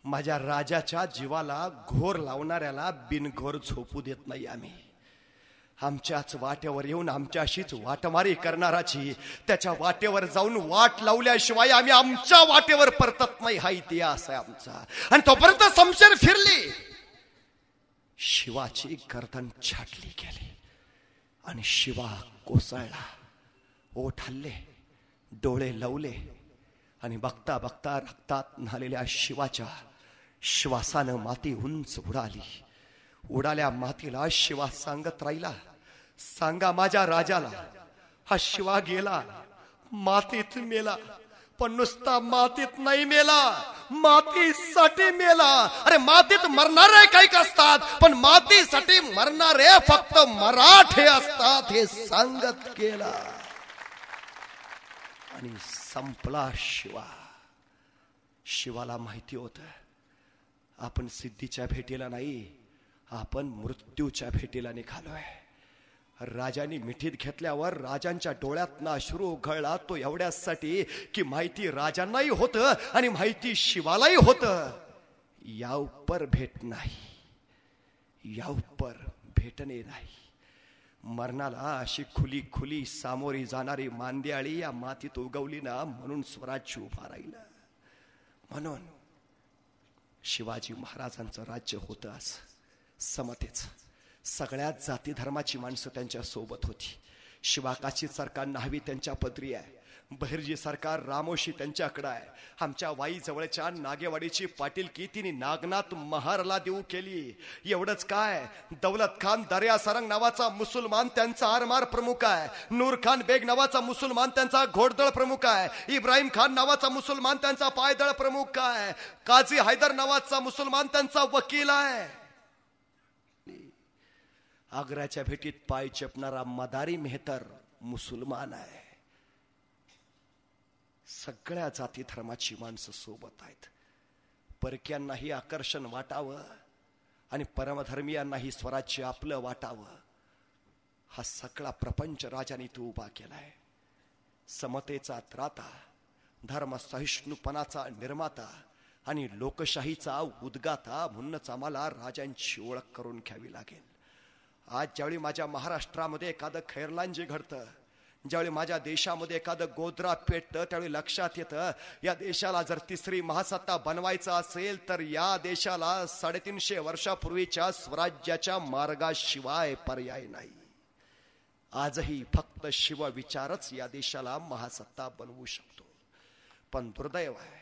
माझ्या राजाच्या जीवाला घोर लावणाऱ्याला बिनघोर झोपू देत नाही आम्ही. आमच्याच वाटेवर येऊन आमच्याशीच वाटमारी करणाराची. त्याच्या वाटेवर जाऊन वाट लावल्याशिवाय आम्ही आमच्या वाटेवर परतत नाही हा इतिहास आहे आमचा. आणि तोपर्यंत समशेर फिरली. शिवाची गर्दन छाटली गेली. आणि शिवा कोसळला. ओठ हल्ले डोळे लवले. आणि बघता बघता रक्तात न्हालेल्या शिवाच्या श्वासानं माती उंच उडाली. उडाल्या मातीला शिवा सांगत राहिला. सांगा माझ्या राजाला हा शिवा गेला मातीत मेला पण नुसता मातीत नाही मेला मातीसाठी मेला. अरे मातीत मरणारे काही असतात पण मातीसाठी मरणारे फक्त मराठे असतात हे सांगत गेला. आणि संपला शिवा. शिवाला माहिती होत आपण सिद्धीच्या भेटीला नाही आपण मृत्यूच्या भेटीला निघालोय. राजांनी मिठीत घेतल्यावर राजांच्या डोळ्यात ना अश्रू उघळला तो एवढ्यासाठी की माहिती राजांनाही होत आणि माहिती शिवालाही होत. या उपर भेट नाही. या उपर भेटणे नाही. मरणाला अशी खुली खुली सामोरी जाणारी मांदियाळी या मातीत उगवली ना म्हणून स्वराज्य उभा राहिलं. म्हणून शिवाजी महाराजांचं राज्य होतं असं. समतेच. सगळ्या जाती धर्माची माणसं त्यांच्यासोबत होती. शिवाकाशी सरकार न्हावी त्यांच्या पदरी आहे. बहिर्जी सरकार रामोशी त्यांच्याकडं आहे. आमच्या वाई जवळच्या नागेवाडीची पाटीलकी तिने नागनाथ महारला देऊ केली. एवढंच काय? दौलत खान दर्या सरंग नावाचा मुसलमान त्यांचा आरमार प्रमुख आहे. नूर खान बेग नावाचा मुसलमान त्यांचा घोडदळ प्रमुख आहे. इब्राहिम खान नावाचा मुसलमान त्यांचा पायदळ प्रमुख आहे. काझी हैदर नावाचा मुसलमान त्यांचा वकील आहे. आग्र्याच्या भेटीत पाय चपणारा मदारी मेहतर मुसलमान आहे. सगळ्या जाती धर्माची माणसं सोबत आहेत. परक्यांनाही आकर्षण वाटावं आणि परमधर्मीयांनाही स्वराज्य आपलं वाटावं. हा सगळा प्रपंच राजाने तू उभा केलाय. समतेचा त्राता धर्म सहिष्णुपणाचा निर्माता आणि लोकशाहीचा उद्गाता म्हणूनच आम्हाला राजांची ओळख करून घ्यावी लागेल. आज ज्यावेळी माझ्या महाराष्ट्रामध्ये एखादं खैरलांजी घडतं ज्यावेळी माझ्या देशामध्ये एखादं गोद्रा पेटतं त्यावेळी लक्षात येतं या देशाला जर तिसरी महासत्ता बनवायचं असेल तर या देशाला साडेतीनशे वर्षापूर्वीच्या स्वराज्याच्या मार्गाशिवाय पर्याय नाही. आजही फक्त शिवविचारच या देशाला महासत्ता बनवू शकतो. पण दुर्दैव आहे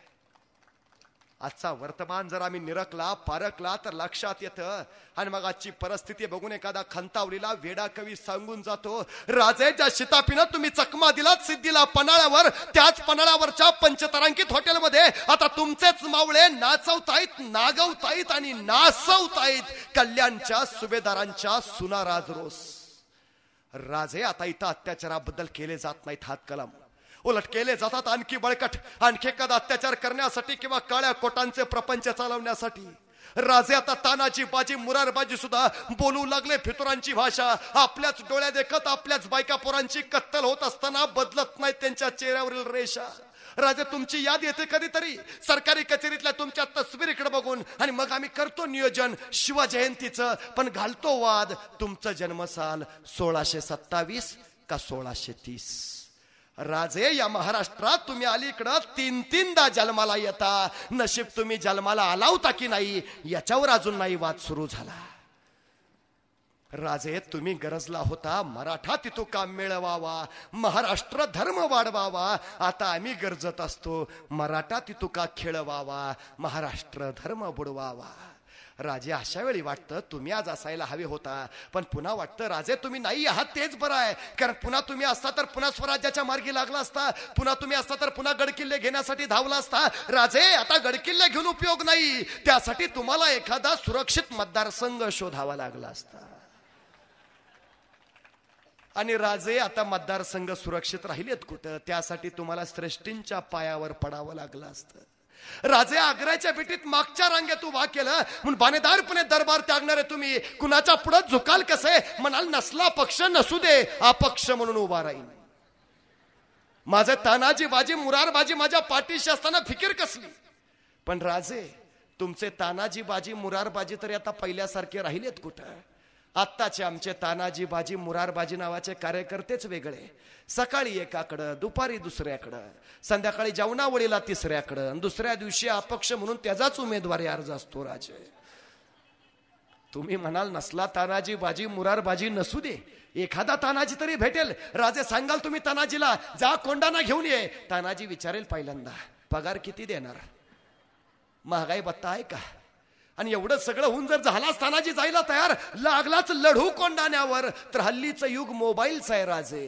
आजचा वर्तमान जर आम्ही निरकला पारकला तर लक्षात येतं. आणि मग आजची परिस्थिती बघून एखादा खंतावलीला वेडा कवी सांगून जातो राजेच्या शितापीनं तुम्ही चकमा दिलात सिद्धीला पन्हाळ्यावर त्याच पन्हाळ्यावरच्या पंचतारांकित हॉटेलमध्ये. आता तुमचेच मावळे नाचवतायत नागवतायत आणि नाचवतायत कल्याणच्या सुभेदारांच्या सुनाराज राजरोस राजे आता इथं अत्याचाराबद्दल केले जात नाहीत हात कलम उलट केले जातात आणखी बळकट आणखी एखादा अत्याचार करण्यासाठी किंवा काळ्या कोटांचे प्रपंच चालवण्यासाठी. राजे आता तानाची बाजी मुरारबाजी सुद्धा बोलू लागले फितुरांची भाषा. आपल्याच डोळ्या देखत आपल्याच बायका पोरांची कत्तल होत असताना बदलत नाही त्यांच्या चेहऱ्यावरील रेषा. राजे तुमची याद येते कधीतरी? सरकारी कचेरीतल्या तुमच्या तस्वीरीकडे बघून. आणि मग आम्ही करतो नियोजन शिवजयंतीचं. पण घालतो वाद. तुमचं जन्मसाल सोळाशे सत्तावीस का सोळाशे तीस? राजे या महाराष्ट्रात तुम्ही अलीकडं तीन तीनदा जन्माला येता. नशीब तुम्ही जन्माला आला होता की नाही याच्यावर अजून नाही वाद सुरू झाला. राजे तुम्ही गरजला होता मराठा तिथू काम मिळवावा महाराष्ट्र धर्म वाढवावा. आता आम्ही गरजत असतो मराठा तिथू का खेळवावा महाराष्ट्र धर्म बुडवावा. राजे अशा वेळी वाटतं तुम्ही आज असायला हवे होता. पण पुन्हा वाटतं राजे तुम्ही नाही आहात तेच बरं आहे. कारण पुन्हा तुम्ही असता तर पुन्हा स्वराज्याच्या मार्गी लागला असता. पुन्हा तुम्ही असता तर पुन्हा गडकिल्ले घेण्यासाठी धावला असता. राजे आता गडकिल्ले घेऊन उपयोग नाही. त्यासाठी तुम्हाला एखादा सुरक्षित मतदारसंघ शोधावा लागला असता. आणि राजे आता मतदारसंघ सुरक्षित राहिलेत कुठं? त्यासाठी तुम्हाला श्रेष्ठींच्या पायावर पडावं लागलं असतं. राजे आग्र्याच्या भेटीत मागच्या रांगेत उभा केलं. म्हणून बानेदारपणे दरबार त्यागणारे तुम्ही. कुणाच्या पुढे झुकाल कसे? म्हणाल नसला पक्ष नसू दे अपक्ष म्हणून उभा राहील माझे तानाजी बाजी मुरार बाजी माझ्या पाठीशी असताना फिकीर कसली? पण राजे तुमचे तानाजी बाजी मुरार बाजी तरी आता पहिल्यासारखे राहिलेत कुठं? आत्ताचे आमचे तानाजी बाजी मुरारबाजी नावाचे कार्यकर्तेच वेगळे. सकाळी एकाकडं दुपारी दुसऱ्याकडं संध्याकाळी जेवणावळीला तिसऱ्याकडं दुसऱ्या दिवशी अपक्ष म्हणून त्याचाच उमेदवारी अर्ज असतो राजे. तुम्ही म्हणाल नसला तानाजी बाजी मुरारबाजी नसू दे. एखादा तानाजी तरी भेटेल. राजे सांगाल तुम्ही तानाजीला जा कोंडाना घेऊन ये. तानाजी विचारेल पहिल्यांदा पगार किती देणार? महागाई बत्ता आहे का? आणि एवढं सगळं होऊन जर झालाच तानाजी जायला तयार लागलाच लढू कोंडाण्यावर तर हल्लीचं युग मोबाईलचं आहे राजे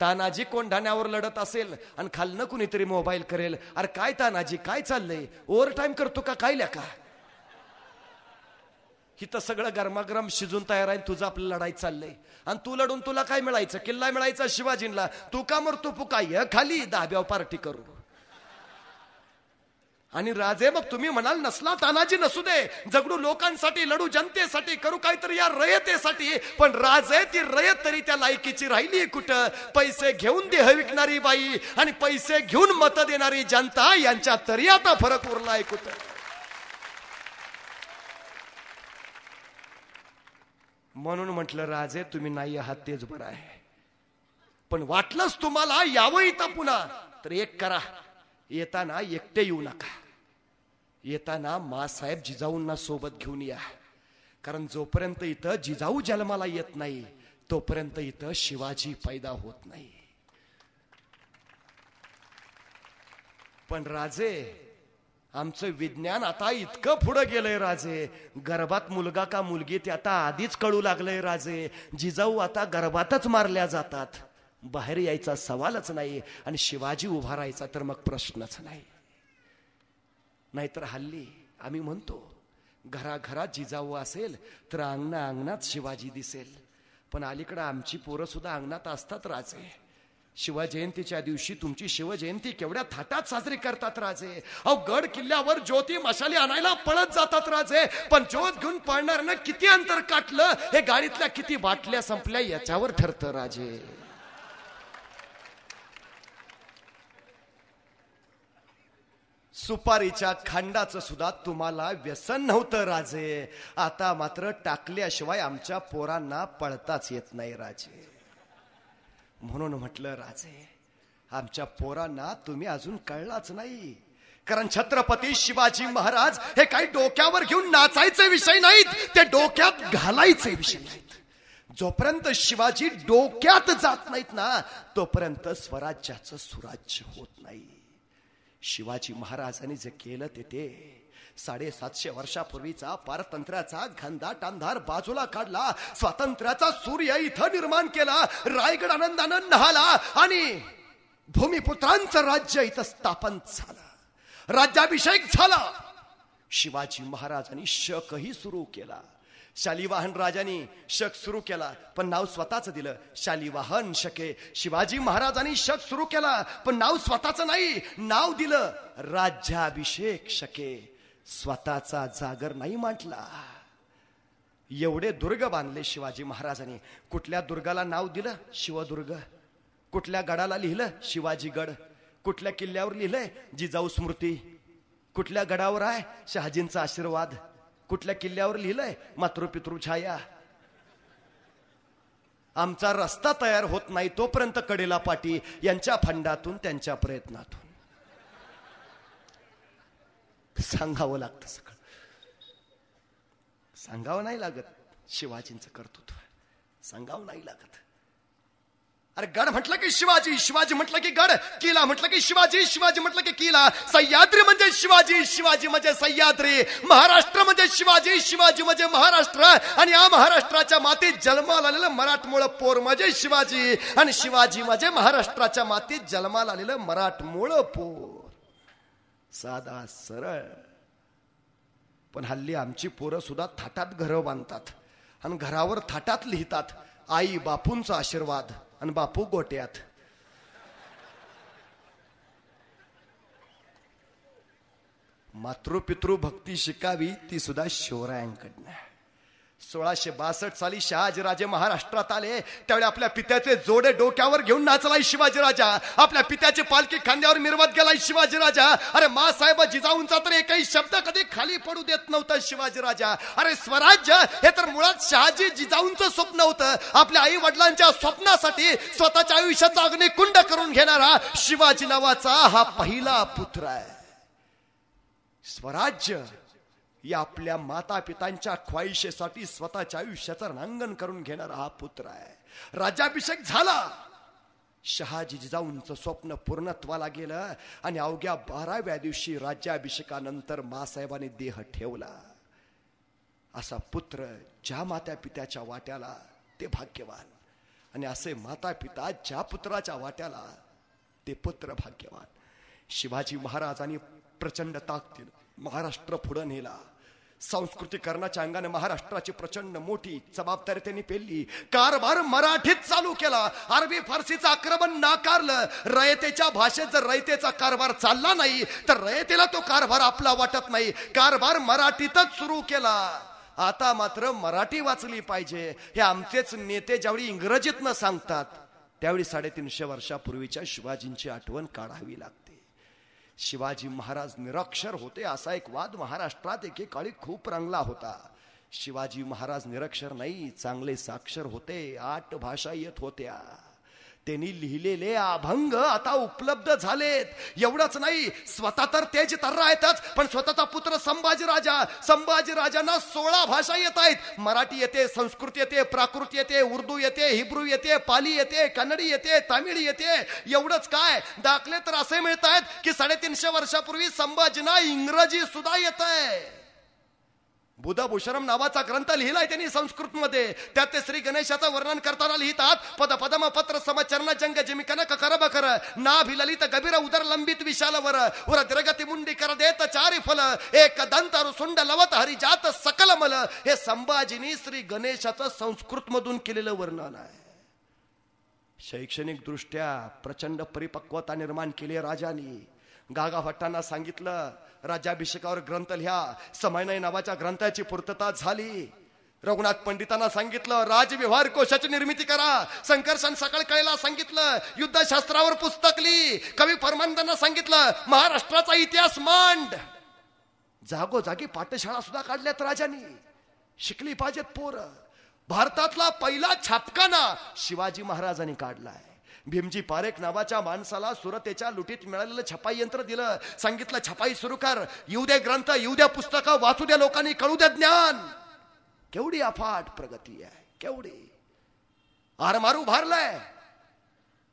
तानाजी कोंढाण्यावर लढत असेल आणि खालनं कुणीतरी मोबाईल करेल. अरे काय तानाजी काय चाललंय? ओव्हर टाईम करतो का काय का हिथं सगळं गरमागरम शिजून तयार आहे तुझं आपलं लढाई चाललंय. आणि तू लढून तुला काय मिळायचं? किल्ला मिळायचा शिवाजींना. तू का मरतो पुका? य खाली दहाब्याव पार्टी करू. आणि राजे मग तुम्ही म्हणाल नसला तानाजी नसू दे. जगडू लोकांसाठी लढू जनतेसाठी करू काहीतरी या रयतेसाठी. पण राजे ती रयत तरी त्या लायकीची राहिली कुठं? पैसे घेऊन देह विकणारी बाई. आणि पैसे घेऊन मत देणारी जनता यांच्या तरी आता फरक उरलाय कुठं? म्हणून म्हटलं राजे तुम्ही नाही आहात तेच बरं आहे. पण वाटलंच तुम्हाला यावं इथं पुन्हा. तर एक करा. येताना एकटे येऊ नका. येताना मासाहेब जिजाऊंना सोबत घेऊन या. कारण जोपर्यंत इथं जिजाऊ जन्माला येत नाही तोपर्यंत इथं शिवाजी पैदा होत नाही. पण राजे आमचं विज्ञान आता इतकं पुढं गेलंय राजे. गर्भात मुलगा का मुलगी ते आता आधीच कळू लागलंय राजे. जिजाऊ आता गर्भातच मारल्या जातात. बाहेर यायचा सवालच नाही आणि शिवाजी उभा राहायचा तर मग प्रश्नच नाही. नाहीतर हल्ली आम्ही म्हणतो घराघरात जिजाऊ असेल तर अंगणा अंगणात शिवाजी दिसेल. पण अलीकडं आमची पोरं सुद्धा अंगणात असतात राजे. शिवजयंतीच्या दिवशी तुमची शिवजयंती केवढ्या थाटात साजरी करतात राजे. अहो गड किल्ल्यावर ज्योती मशाली आणायला पळत जातात राजे. पण ज्योत घेऊन पळणार किती अंतर काटलं हे गाडीतल्या किती बाटल्या संपल्या याच्यावर ठरतं राजे. सुपारीच्या खांडाचं सुद्धा तुम्हाला व्यसन नव्हतं राजे. आता मात्र टाकल्याशिवाय आमच्या पोरांना पळताच येत नाही राजे. म्हणून म्हटलं राजे आमच्या पोरांना तुम्ही अजून कळलाच नाही. कारण छत्रपती शिवाजी महाराज हे काही डोक्यावर घेऊन नाचायचे विषय नाहीत ते डोक्यात घालायचे विषय नाहीत. जोपर्यंत शिवाजी डोक्यात जात नाहीत ना तोपर्यंत स्वराज्याचं सुराज्य होत नाही. शिवाजी महाराजांनी जे केलं ते ते. साडेसातशे वर्षापूर्वीचा पारतंत्र्याचा घनदाट अंधार बाजूला काढला. स्वातंत्र्याचा सूर्य इथं निर्माण केला. रायगड आनंदानं नहाला आणि भूमिपुत्रांचं राज्य इथं स्थापन झालं. राज्याभिषेक झाला. शिवाजी महाराजांनी शकही सुरू केला. शालिवाहन राजांनी शक सुरू केला पण नाव स्वतःच दिलं. शालिवाहन शके. शिवाजी महाराजांनी शक सुरू केला पण नाव स्वतःच नाही. नाव दिलं राज्याभिषेक शके. स्वतःचा जागर नाही म्हटला एवढे दुर्ग बांधले शिवाजी महाराजांनी. कुठल्या दुर्गाला नाव दिलं? शिवदुर्ग. कुठल्या गडाला लिहिलं? शिवाजी गड कुठल्या किल्ल्यावर लिहिलंय? जिजाऊ स्मृती. कुठल्या गडावर आहे? शहाजींचा आशीर्वाद. कुठल्या किल्ल्यावर लिहिलंय? मातृपितृ छाया. आमचा रस्ता तयार होत नाही तोपर्यंत कडेला पाटी यांच्या फंडातून त्यांच्या प्रयत्नातून. सांगावं लागतं सगळं. सांगावं नाही लागत. शिवाजींचं कर्तृत्व सांगावं नाही लागत. अरे गड म्हटलं की शिवाजी शिवाजी म्हटलं की गड किला म्हटलं की शिवाजी शिवाजी म्हटलं की किला. सह्याद्री म्हणजे शिवाजी शिवाजी म्हणजे सह्याद्री. महाराष्ट्र म्हणजे शिवाजी शिवाजी म्हणजे महाराष्ट्र. आणि या महाराष्ट्राच्या मातीत जन्माला आलेलं मराठमोळ पोर म्हणजे शिवाजी. आणि शिवाजी म्हणजे महाराष्ट्राच्या मातीत जन्माला आलेलं मराठमोळ पोर. साधा सरळ. पण हल्ली आमची पोरं सुद्धा थाटात घरं बांधतात. आणि घरावर थाटात लिहितात आई बापूंचा आशीर्वाद. आणि बापू गोट्यात. मातृपितृ भक्ती शिकावी ती सुद्धा शिवरायांकडनं. सोळाशे बासष्ट साली शहाजीराजे महाराष्ट्रात आले. त्यावेळी आपल्या पित्याचे जोडे डोक्यावर घेऊन नाचलाय शिवाजीराजा आपल्या पित्याची पालखी खांद्यावर मिरवत गेलाय शिवाजीराजा अरे मा साहेब जिजाऊंचा तर एकही शब्द कधी खाली पडू देत नव्हता शिवाजीराजा अरे स्वराज्य हे तर मुळात शहाजी जिजाऊंचं स्वप्न होतं. आपल्या आई वडिलांच्या स्वप्नासाठी स्वतःच्या आयुष्याचा अग्निकुंड करून घेणारा शिवाजी नावाचा हा पहिला पुत्र आहे. स्वराज्य या आपल्या माता पितांच्या ख्वाहिशेसाठी स्वतःच्या आयुष्याचं रांगण करून घेणारा हा पुत्र आहे. राज्याभिषेक झाला. शहाजी जिजाऊंचं स्वप्न पूर्णत्वाला गेलं आणि अवघ्या बाराव्या दिवशी राज्याभिषेकानंतर मासाहेबाने देह ठेवला. असा पुत्र ज्या माता पित्याच्या वाट्याला ते भाग्यवान आणि असे माता पिता ज्या पुत्राच्या वाट्याला ते पुत्र भाग्यवान. शिवाजी महाराजांनी प्रचंड ताकदीनं महाराष्ट्र पुढं नेला. सांस्कृतिकरणाच्या अंगाने महाराष्ट्राची प्रचंड मोठी जबाबदारी त्यांनी पेलली. कारभार मराठीत चालू केला. अरबी फारसीचं आक्रमण नाकारलं. रयतेच्या भाषेत जर रयतेचा कारभार चालला नाही तर रयतेला तो कारभार आपला वाटत नाही. कारभार मराठीतच सुरू केला. आता मात्र मराठी वाचली पाहिजे. हे आमचेच नेते ज्यावेळी इंग्रजीतनं सांगतात त्यावेळी साडेतीनशे वर्षापूर्वीच्या शिवाजींची आठवण काढावी लागते. शिवाजी महाराज निरक्षर होते असा एक वाद महाराष्ट्रात एकेकाळी खूप रंगला होता. शिवाजी महाराज निरक्षर नाही चांगले साक्षर होते आठ भाषा येत होत्या. त्यांनी लिहिलेले अभंग आता उपलब्ध झालेत. एवढंच नाही स्वतः तर तेज तर्रा आहेतच पण स्वतःचा पुत्र संभाजी राजा संभाजी राजांना सोळा भाषा येत आहेत. मराठी येते संस्कृत येते प्राकृत येते उर्दू येते हिब्रू येते पाली येते कन्नडी येते तामिळ येते. एवढंच काय? दाखले तर असे मिळत आहेत की साडेतीनशे वर्षापूर्वी संभाजीना इंग्रजी सुद्धा येत आहे बुधभूषणम नावाचा ग्रंथ लिहिलाय त्यांनी संस्कृतमध्ये. त्यात ते श्री गणेशाचं वर्णन करताना लिहितात पद पदम पत्र समचरण जंग जिमिकन कर बखर ना ललित गभीर उदर लंबित विशाल वर उर दिर्गती मुंडी कर देत चारी फल एक दंत सुंड लवत हरिजात सकल मल. हे संभाजीनी श्री गणेशाचं संस्कृत मधून केलेलं वर्णन आहे. शैक्षणिक दृष्ट्या प्रचंड परिपक्वता निर्माण केली राजानी. गागाभट्टांना सांगितलं राज्याभिषेकावर ग्रंथ लिहा. समयनय नावाच्या ग्रंथाची पूर्तता झाली. रघुनाथ पंडितांना सांगितलं राजव्यवहार कोशाची निर्मिती करा. संकर्षण सकाळ कळेला सांगितलं युद्धशास्त्रावर पुस्तक ली. कवी परमानंदांना सांगितलं महाराष्ट्राचा इतिहास मांड. जागोजागी पाठशाळा सुद्धा काढल्यात राजांनी. शिकली पाहिजेत पोरं. भारतातला पहिला छापकाना शिवाजी महाराजांनी काढलाय. भीमजी पारेख नावाच्या माणसाला सुरतेच्या लुटीत मिळालेलं छपाई यंत्र दिलं. सांगितलं छपाई सुरू कर. येऊ द्या ग्रंथ येऊ द्या पुस्तकं वाचू द्या लोकांनी कळू द्या ज्ञान. केवढी अफाट प्रगती आहे केवढी. आरमार उभारलाय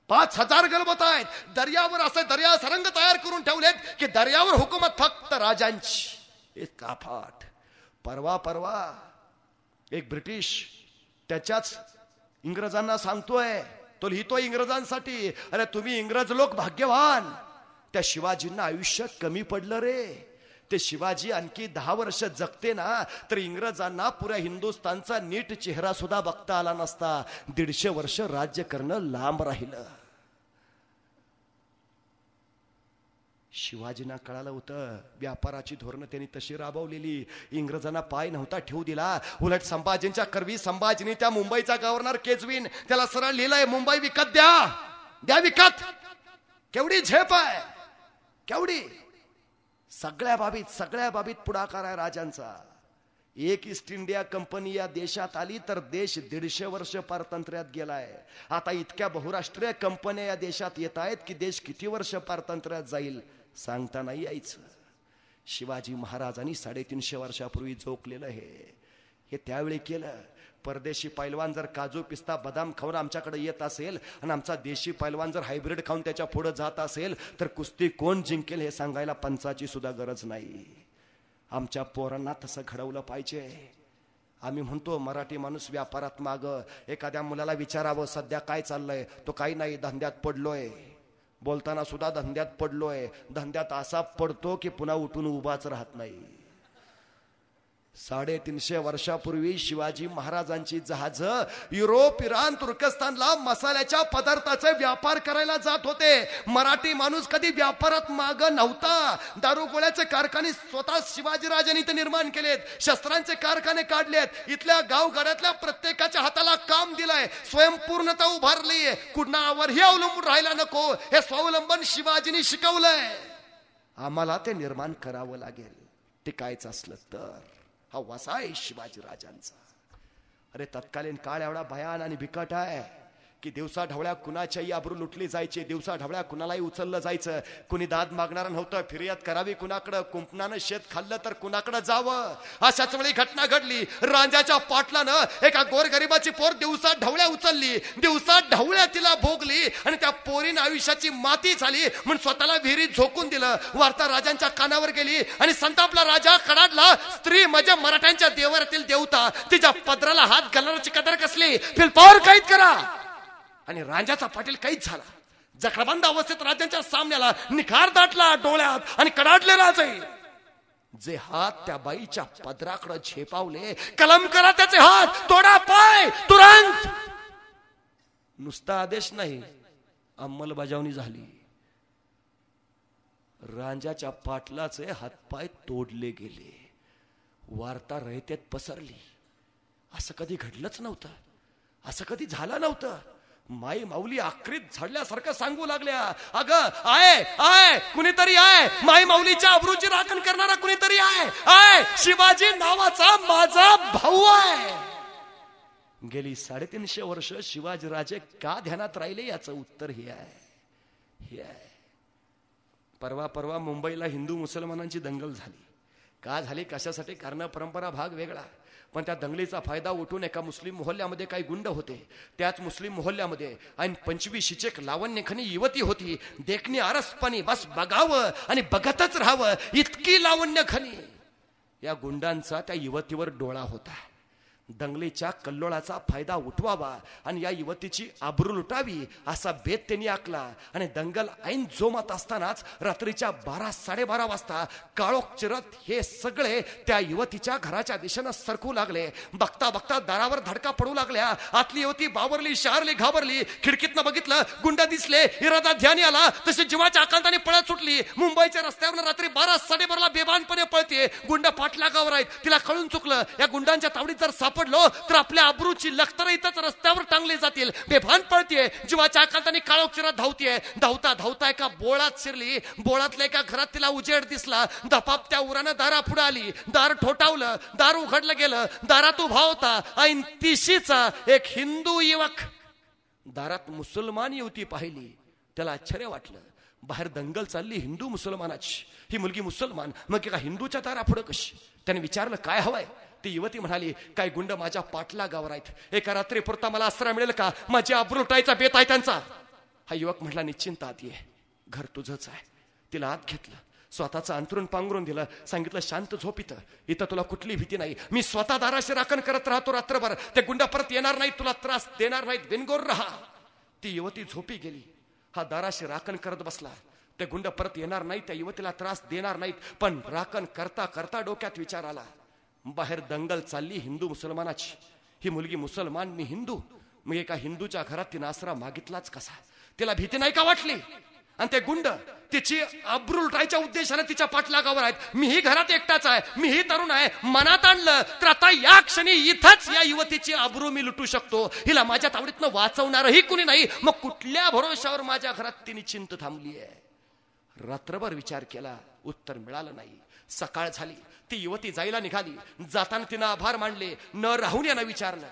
पाच हजार गलबत आहेत. दर्यावर असे दर्या सरंग तयार करून ठेवलेत की दर्यावर हुकूमत फक्त राजांची. एक अफाट. परवा परवा एक ब्रिटिश त्याच्याच इंग्रजांना सांगतोय तो लिहितो इंग्रजांसाठी. अरे तुम्ही इंग्रज लोक भाग्यवान. त्या शिवाजींना आयुष्य कमी पडलं रे. ते शिवाजी आणखी दहा वर्ष जगते ना तर इंग्रजांना पुऱ्या हिंदुस्थानचा नीट चेहरा सुद्धा बघता आला नसता. दीडशे वर्ष राज्य करणं लांब राहिलं. शिवाजींना कळालं होतं व्यापाराची धोरणं त्यांनी तशी राबवलेली. इंग्रजांना पाय नव्हता ठेवू दिला. उलट संभाजींच्या करवी संभाजीने त्या मुंबईचा गव्हर्नर केजवीन त्याला सरळ लिहिलंय मुंबई विकत द्या. द्या विकत. केवढी झेप आहे. केवढी. सगळ्या बाबीत सगळ्या बाबीत पुढाकार आहे राजांचा. एक ईस्ट इंडिया कंपनी या देशात आली तर देश दीडशे वर्ष पारतंत्र्यात गेलाय. आता इतक्या बहुराष्ट्रीय कंपन्या या देशात येत आहेत की देश किती वर्ष पारतंत्र्यात जाईल? सांगता नाही यायचं. शिवाजी महाराजांनी साडेतीनशे वर्षापूर्वी झोकलेलं हे. हे त्यावेळी केलं. परदेशी पैलवान जर काजू पिस्ता बदाम खाऊन आमच्याकडे येत असेल आणि आमचा देशी पैलवान जर हायब्रिड खाऊन त्याच्या पुढे जात असेल तर कुस्ती कोण जिंकेल हे सांगायला पंचाची सुद्धा गरज नाही. आमच्या पोरांना तसं घडवलं पाहिजे. आम्ही म्हणतो मराठी माणूस व्यापारात माग. एखाद्या मुलाला विचारावं सध्या काय चाललंय? तो काही नाही धंद्यात पडलोय. बोलताना सुद्धा धंद्यात पडलोय. धंद्यात असा पडतो की पुन्हा उठून उभाच राहत नाही. साडेतीनशे वर्षापूर्वी शिवाजी महाराजांची जहाज युरोप इराण तुर्कस्तानला मसाल्याच्या पदार्थाचे व्यापार करायला जात होते. मराठी माणूस कधी व्यापारात माग नव्हता. दारू गोळ्याचे कारखाने स्वतः शिवाजीराजांनी ते निर्माण केलेत. शस्त्रांचे कारखाने काढलेत. इथल्या गावगाड्यातल्या प्रत्येकाच्या हाताला काम दिलंय. स्वयंपूर्णता उभारलीये कुणावरही अवलंबून राहायला नको. हे स्वावलंबन शिवाजींनी शिकवलंय. आम्हाला ते निर्माण करावं लागेल. टिकायचं असलं तर. हा वसा आहे शिवाजी राजांचा. अरे तत्कालीन काळ एवढा भयान आणि बिकट आहे. की दिवसा ढवळ्या कुणाच्याही आबरू लुटली जायची दिवसा ढवळ्या कुणालाही उचललं जायचं. कुणी दाद मागणार नव्हतं फिर्याद करावी कुणाकडं कुंपणानं शेत खाल्लं तर कुणाकडं जावं? अशाच वेळी घटना घडली. रांजाच्या पाटलानं एका गोरगरिबाची पोर दिवसा ढवळ्या उचलली. दिवसा ढवळ्या तिला भोगली आणि त्या पोरीनं आयुष्याची माती झाली म्हणून स्वतःला विहिरीत झोकून दिलं. वार्ता राजांच्या कानावर गेली आणि संतापला राजा कडाडला स्त्री माझ्या मराठ्यांच्या देवरातील देवता तिच्या पदराला हात घालण्याची कदर कसली? फिल्पावर कैद करा! आणि राजाचा पाटील काहीच झाला. जखडबंद अवस्थेत राजांच्या सामन्याला निखार दाटला डोळ्यात आणि कडाडले राजे. जे हात त्या बाईच्या पदराकडे झेपावले कलम करा त्याचे हात तोडा पाय तुरंत! नुसता आदेश नाही अंमलबजावणी झाली. रांजाच्या पाटलाचे हातपाय तोडले गेले. वार्ता रयतेत पसरली. असं कधी घडलंच नव्हतं. असं कधी झालं नव्हतं. माई माऊली आक्रीत झडल्यासारखं सांगू लागल्या. अगं आय आय कुणीतरी आय. माई माऊलीच्या अब्रूची राखण करणारा कुणीतरी आय. आय शिवाजी नावाचा माझा भाऊ आहे गेली साडेतीनशे वर्ष शिवाजी राजे का ध्यानात राहिले याचं उत्तर हे आहे. हे आहे. परवा परवा मुंबईला हिंदू मुसलमानांची दंगल झाली. का झाली कशासाठी? कारण परंपरा भाग वेगळा. पण त्या दंगलीचा फायदा उठून एका मुस्लिम मोहल्ल्यामध्ये काही गुंड होते. त्याच मुस्लिम मोहल्ल्यामध्ये आणि पंचवी शिचेक लावण्यखनी युवती होती. देखणी आरसपणी बस बघावं आणि बघतच राहावं. इतकी लावण्यखनी या गुंडांचा त्या युवतीवर डोळा होता. दंगलीच्या कल्लोळाचा फायदा उठवावा आणि या युवतीची आबरू लुटावी असा बेत त्यांनी आखला. आणि दंगल ऐन जोमात असतानाच रात्रीच्या बारा साडेबारा वाजता काळोख चिरत हे सगळे त्या युवतीच्या घराच्या दिशेनं सरकू लागले. बघता बघता दारावर धडका पडू लागल्या. आतली युवती बावरली शारली घाबरली. खिडकीतनं बघितलं गुंड दिसले इरादा ध्यानी आला. तशी जीवाच्या आकांताने पळत सुटली. मुंबईच्या रस्त्यावर रात्री बारा साडेबाराला बेबानपणे पळते. गुंड पाठलागावर आहेत. तिला कळून चुकलं या गुंडांच्या तावडीत जर सापडलो तर आपल्या अब्रूची लखतर इथंच रस्त्यावर टांगले जातील. बेभान पळतीये. जीवाच्या आकांताने काळोक्षरात धावतीये. धावता धावता एका बोळात शिरली. बोळातल्या एका घरात तिला उजेड दिसला. धपाप त्या उरानं दारा पुढे आली. दार ठोठावलं. दार उघडलं गेलं. दारात उभा होता. ऐन तिशीचा एक हिंदू युवक. दारात मुसलमान युवती पाहिली. त्याला आश्चर्य वाटलं. बाहेर दंगल चालली हिंदू मुसलमानाची. ही मुलगी मुसलमान. मग एका हिंदूच्या दारा पुढं कशी? त्याने विचारलं काय हवंय? ती युवती म्हणाली काय गुंड माझ्या पाटला गावर आहेत. एका रात्री पुरता मला आसरा मिळेल का? माझी आबरू लुटायचा बेत आहे त्यांचा. हा युवक म्हटला निश्चिंत आत ये घर तुझंच आहे. तिला आत घेतलं. स्वतःचं अंतरून पांघरून दिलं. सांगितलं शांत झोप इथं. इथं तुला कुठली भीती नाही. मी स्वतः दाराशी राखण करत राहतो रात्रभर. ते गुंड परत येणार नाहीत. तुला त्रास देणार नाहीत. बिनगोर राहा. ती युवती झोपी गेली. हा दाराशी राखण करत बसला. ते गुंड परत येणार नाही त्या युवतीला त्रास देणार नाहीत. पण राखण करता करता डोक्यात विचार आला. बाहेर दंगल चालली हिंदू मुसलमानाची. ही मुलगी मुसलमान मी हिंदू. मग एका हिंदूच्या घरात तिनं आसरा मागितलाच कसा? तिला भीती नाही का वाटली? आणि ते गुंड तिची अब्रू लुटायच्या उद्देशाने तिच्या पाठलागावर आहेत. मीही घरात एकटाच आहे मीही तरुण आहे. मनात आणलं तर आता या क्षणी इथंच या युवतीची अब्रू मी लुटू शकतो. हिला माझ्या तावडीतनं वाचवणारही कुणी नाही. मग कुठल्या भरोशावर माझ्या घरात तिने चिंत थांबली आहे रात्रभर विचार केला उत्तर मिळालं नाही. सकाळ झाली. ती युवती जायला निघाली. जाताना तिनं आभार मानले. न राहून यानं विचारलं.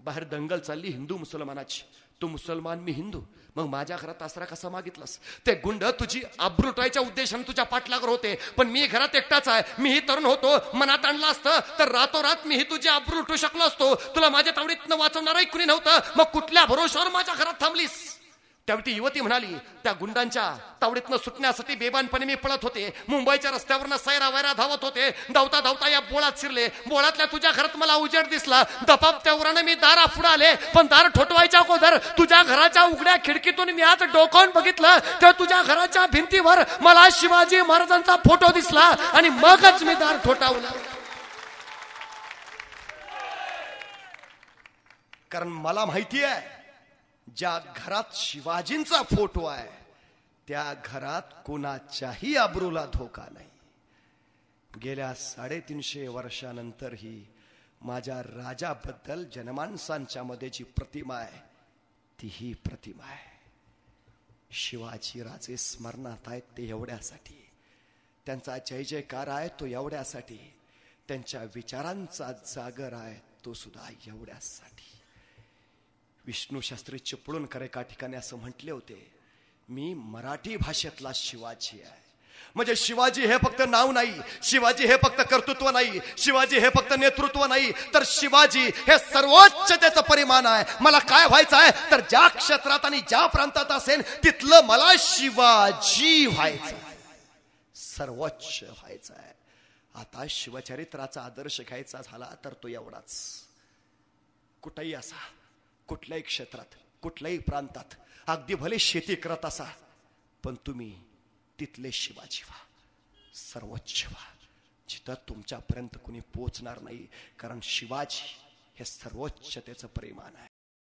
बाहेर दंगल चालली हिंदू मुसलमानाची. तू मुसलमान मी हिंदू. मग माझ्या घरात आसरा कसा मागितलास? ते गुंड तुझी आब्रुटायच्या उद्देशाने तुझ्या पाठलागर होते. पण मी घरात एकटाच आहे. मीही तरुण होतो. मनात आणलं असतं. तर रातोरात मीही तुझी आब्रू उठू शकलो असतो. तुला माझ्या तावडीतनं वाचवणारही कुणी नव्हतं. मग कुठल्या भरोशावर माझ्या घरात थांबलीस? त्यावेळी ती युवती म्हणाली त्या गुंडांच्या तावडीतनं सुटण्यासाठी बेबानपणे मी पळत होते. मुंबईच्या रस्त्यावरनं सैरा वैरा धावत होते. धावता धावता या बोळात शिरले. बोळातल्या तुझ्या घरात मला उजेड दिसला. दपाप त्यावरानं मी दारा पुढे आले पण दार ठोटवायच्या अगोदर तुझ्या घराच्या उघड्या खिडकीतून मी आज डोकावून बघितलं. तर तुझ्या घराच्या भिंतीवर मला शिवाजी महाराजांचा फोटो दिसला आणि मगच मी दार ठोठावलं. कारण मला माहिती आहे ज्या घरात शिवाजींचा फोटो आहे त्या घरात कोणाच्याही अब्रूला धोका नाही. गेल्या साडेतीनशे वर्षानंतरही माझ्या राजाबद्दल जनमानसांच्या मध्ये जी प्रतिमा आहे ती ही प्रतिमा आहे. शिवाजी राजे स्मरणात आहेत ते एवढ्यासाठी. त्यांचा जय जयकार आहे तो एवढ्यासाठी. त्यांच्या विचारांचा जागर आहे तो सुद्धा एवढ्यासाठी. विष्णू शास्त्री चिपळूणकर एका ठिकाणी असं म्हटले होते मी मराठी भाषेतला शिवाजी आहे. म्हणजे शिवाजी हे फक्त नाव नाही शिवाजी हे फक्त कर्तृत्व नाही शिवाजी हे फक्त नेतृत्व नाही तर शिवाजी हे सर्वोच्च त्याचं परिमाण आहे. मला काय व्हायचं आहे? तर ज्या क्षेत्रात आणि ज्या प्रांतात असेल तिथलं मला शिवाजी व्हायचं सर्वोच्च व्हायचं आहे. आता शिवचरित्राचा आदर्श घ्यायचा झाला तर तो एवढाच. कुठंही असा. कुठल्याही क्षेत्रात कुठल्याही प्रांतात. अगदी भले शेती करत असा पण तुम्ही तिथले शिवाजी व्हा सर्वोच्च व्हा. जिथं तुमच्यापर्यंत कुणी पोचणार नाही कारण शिवाजी हे सर्वोच्चतेचं परिमाण आहे.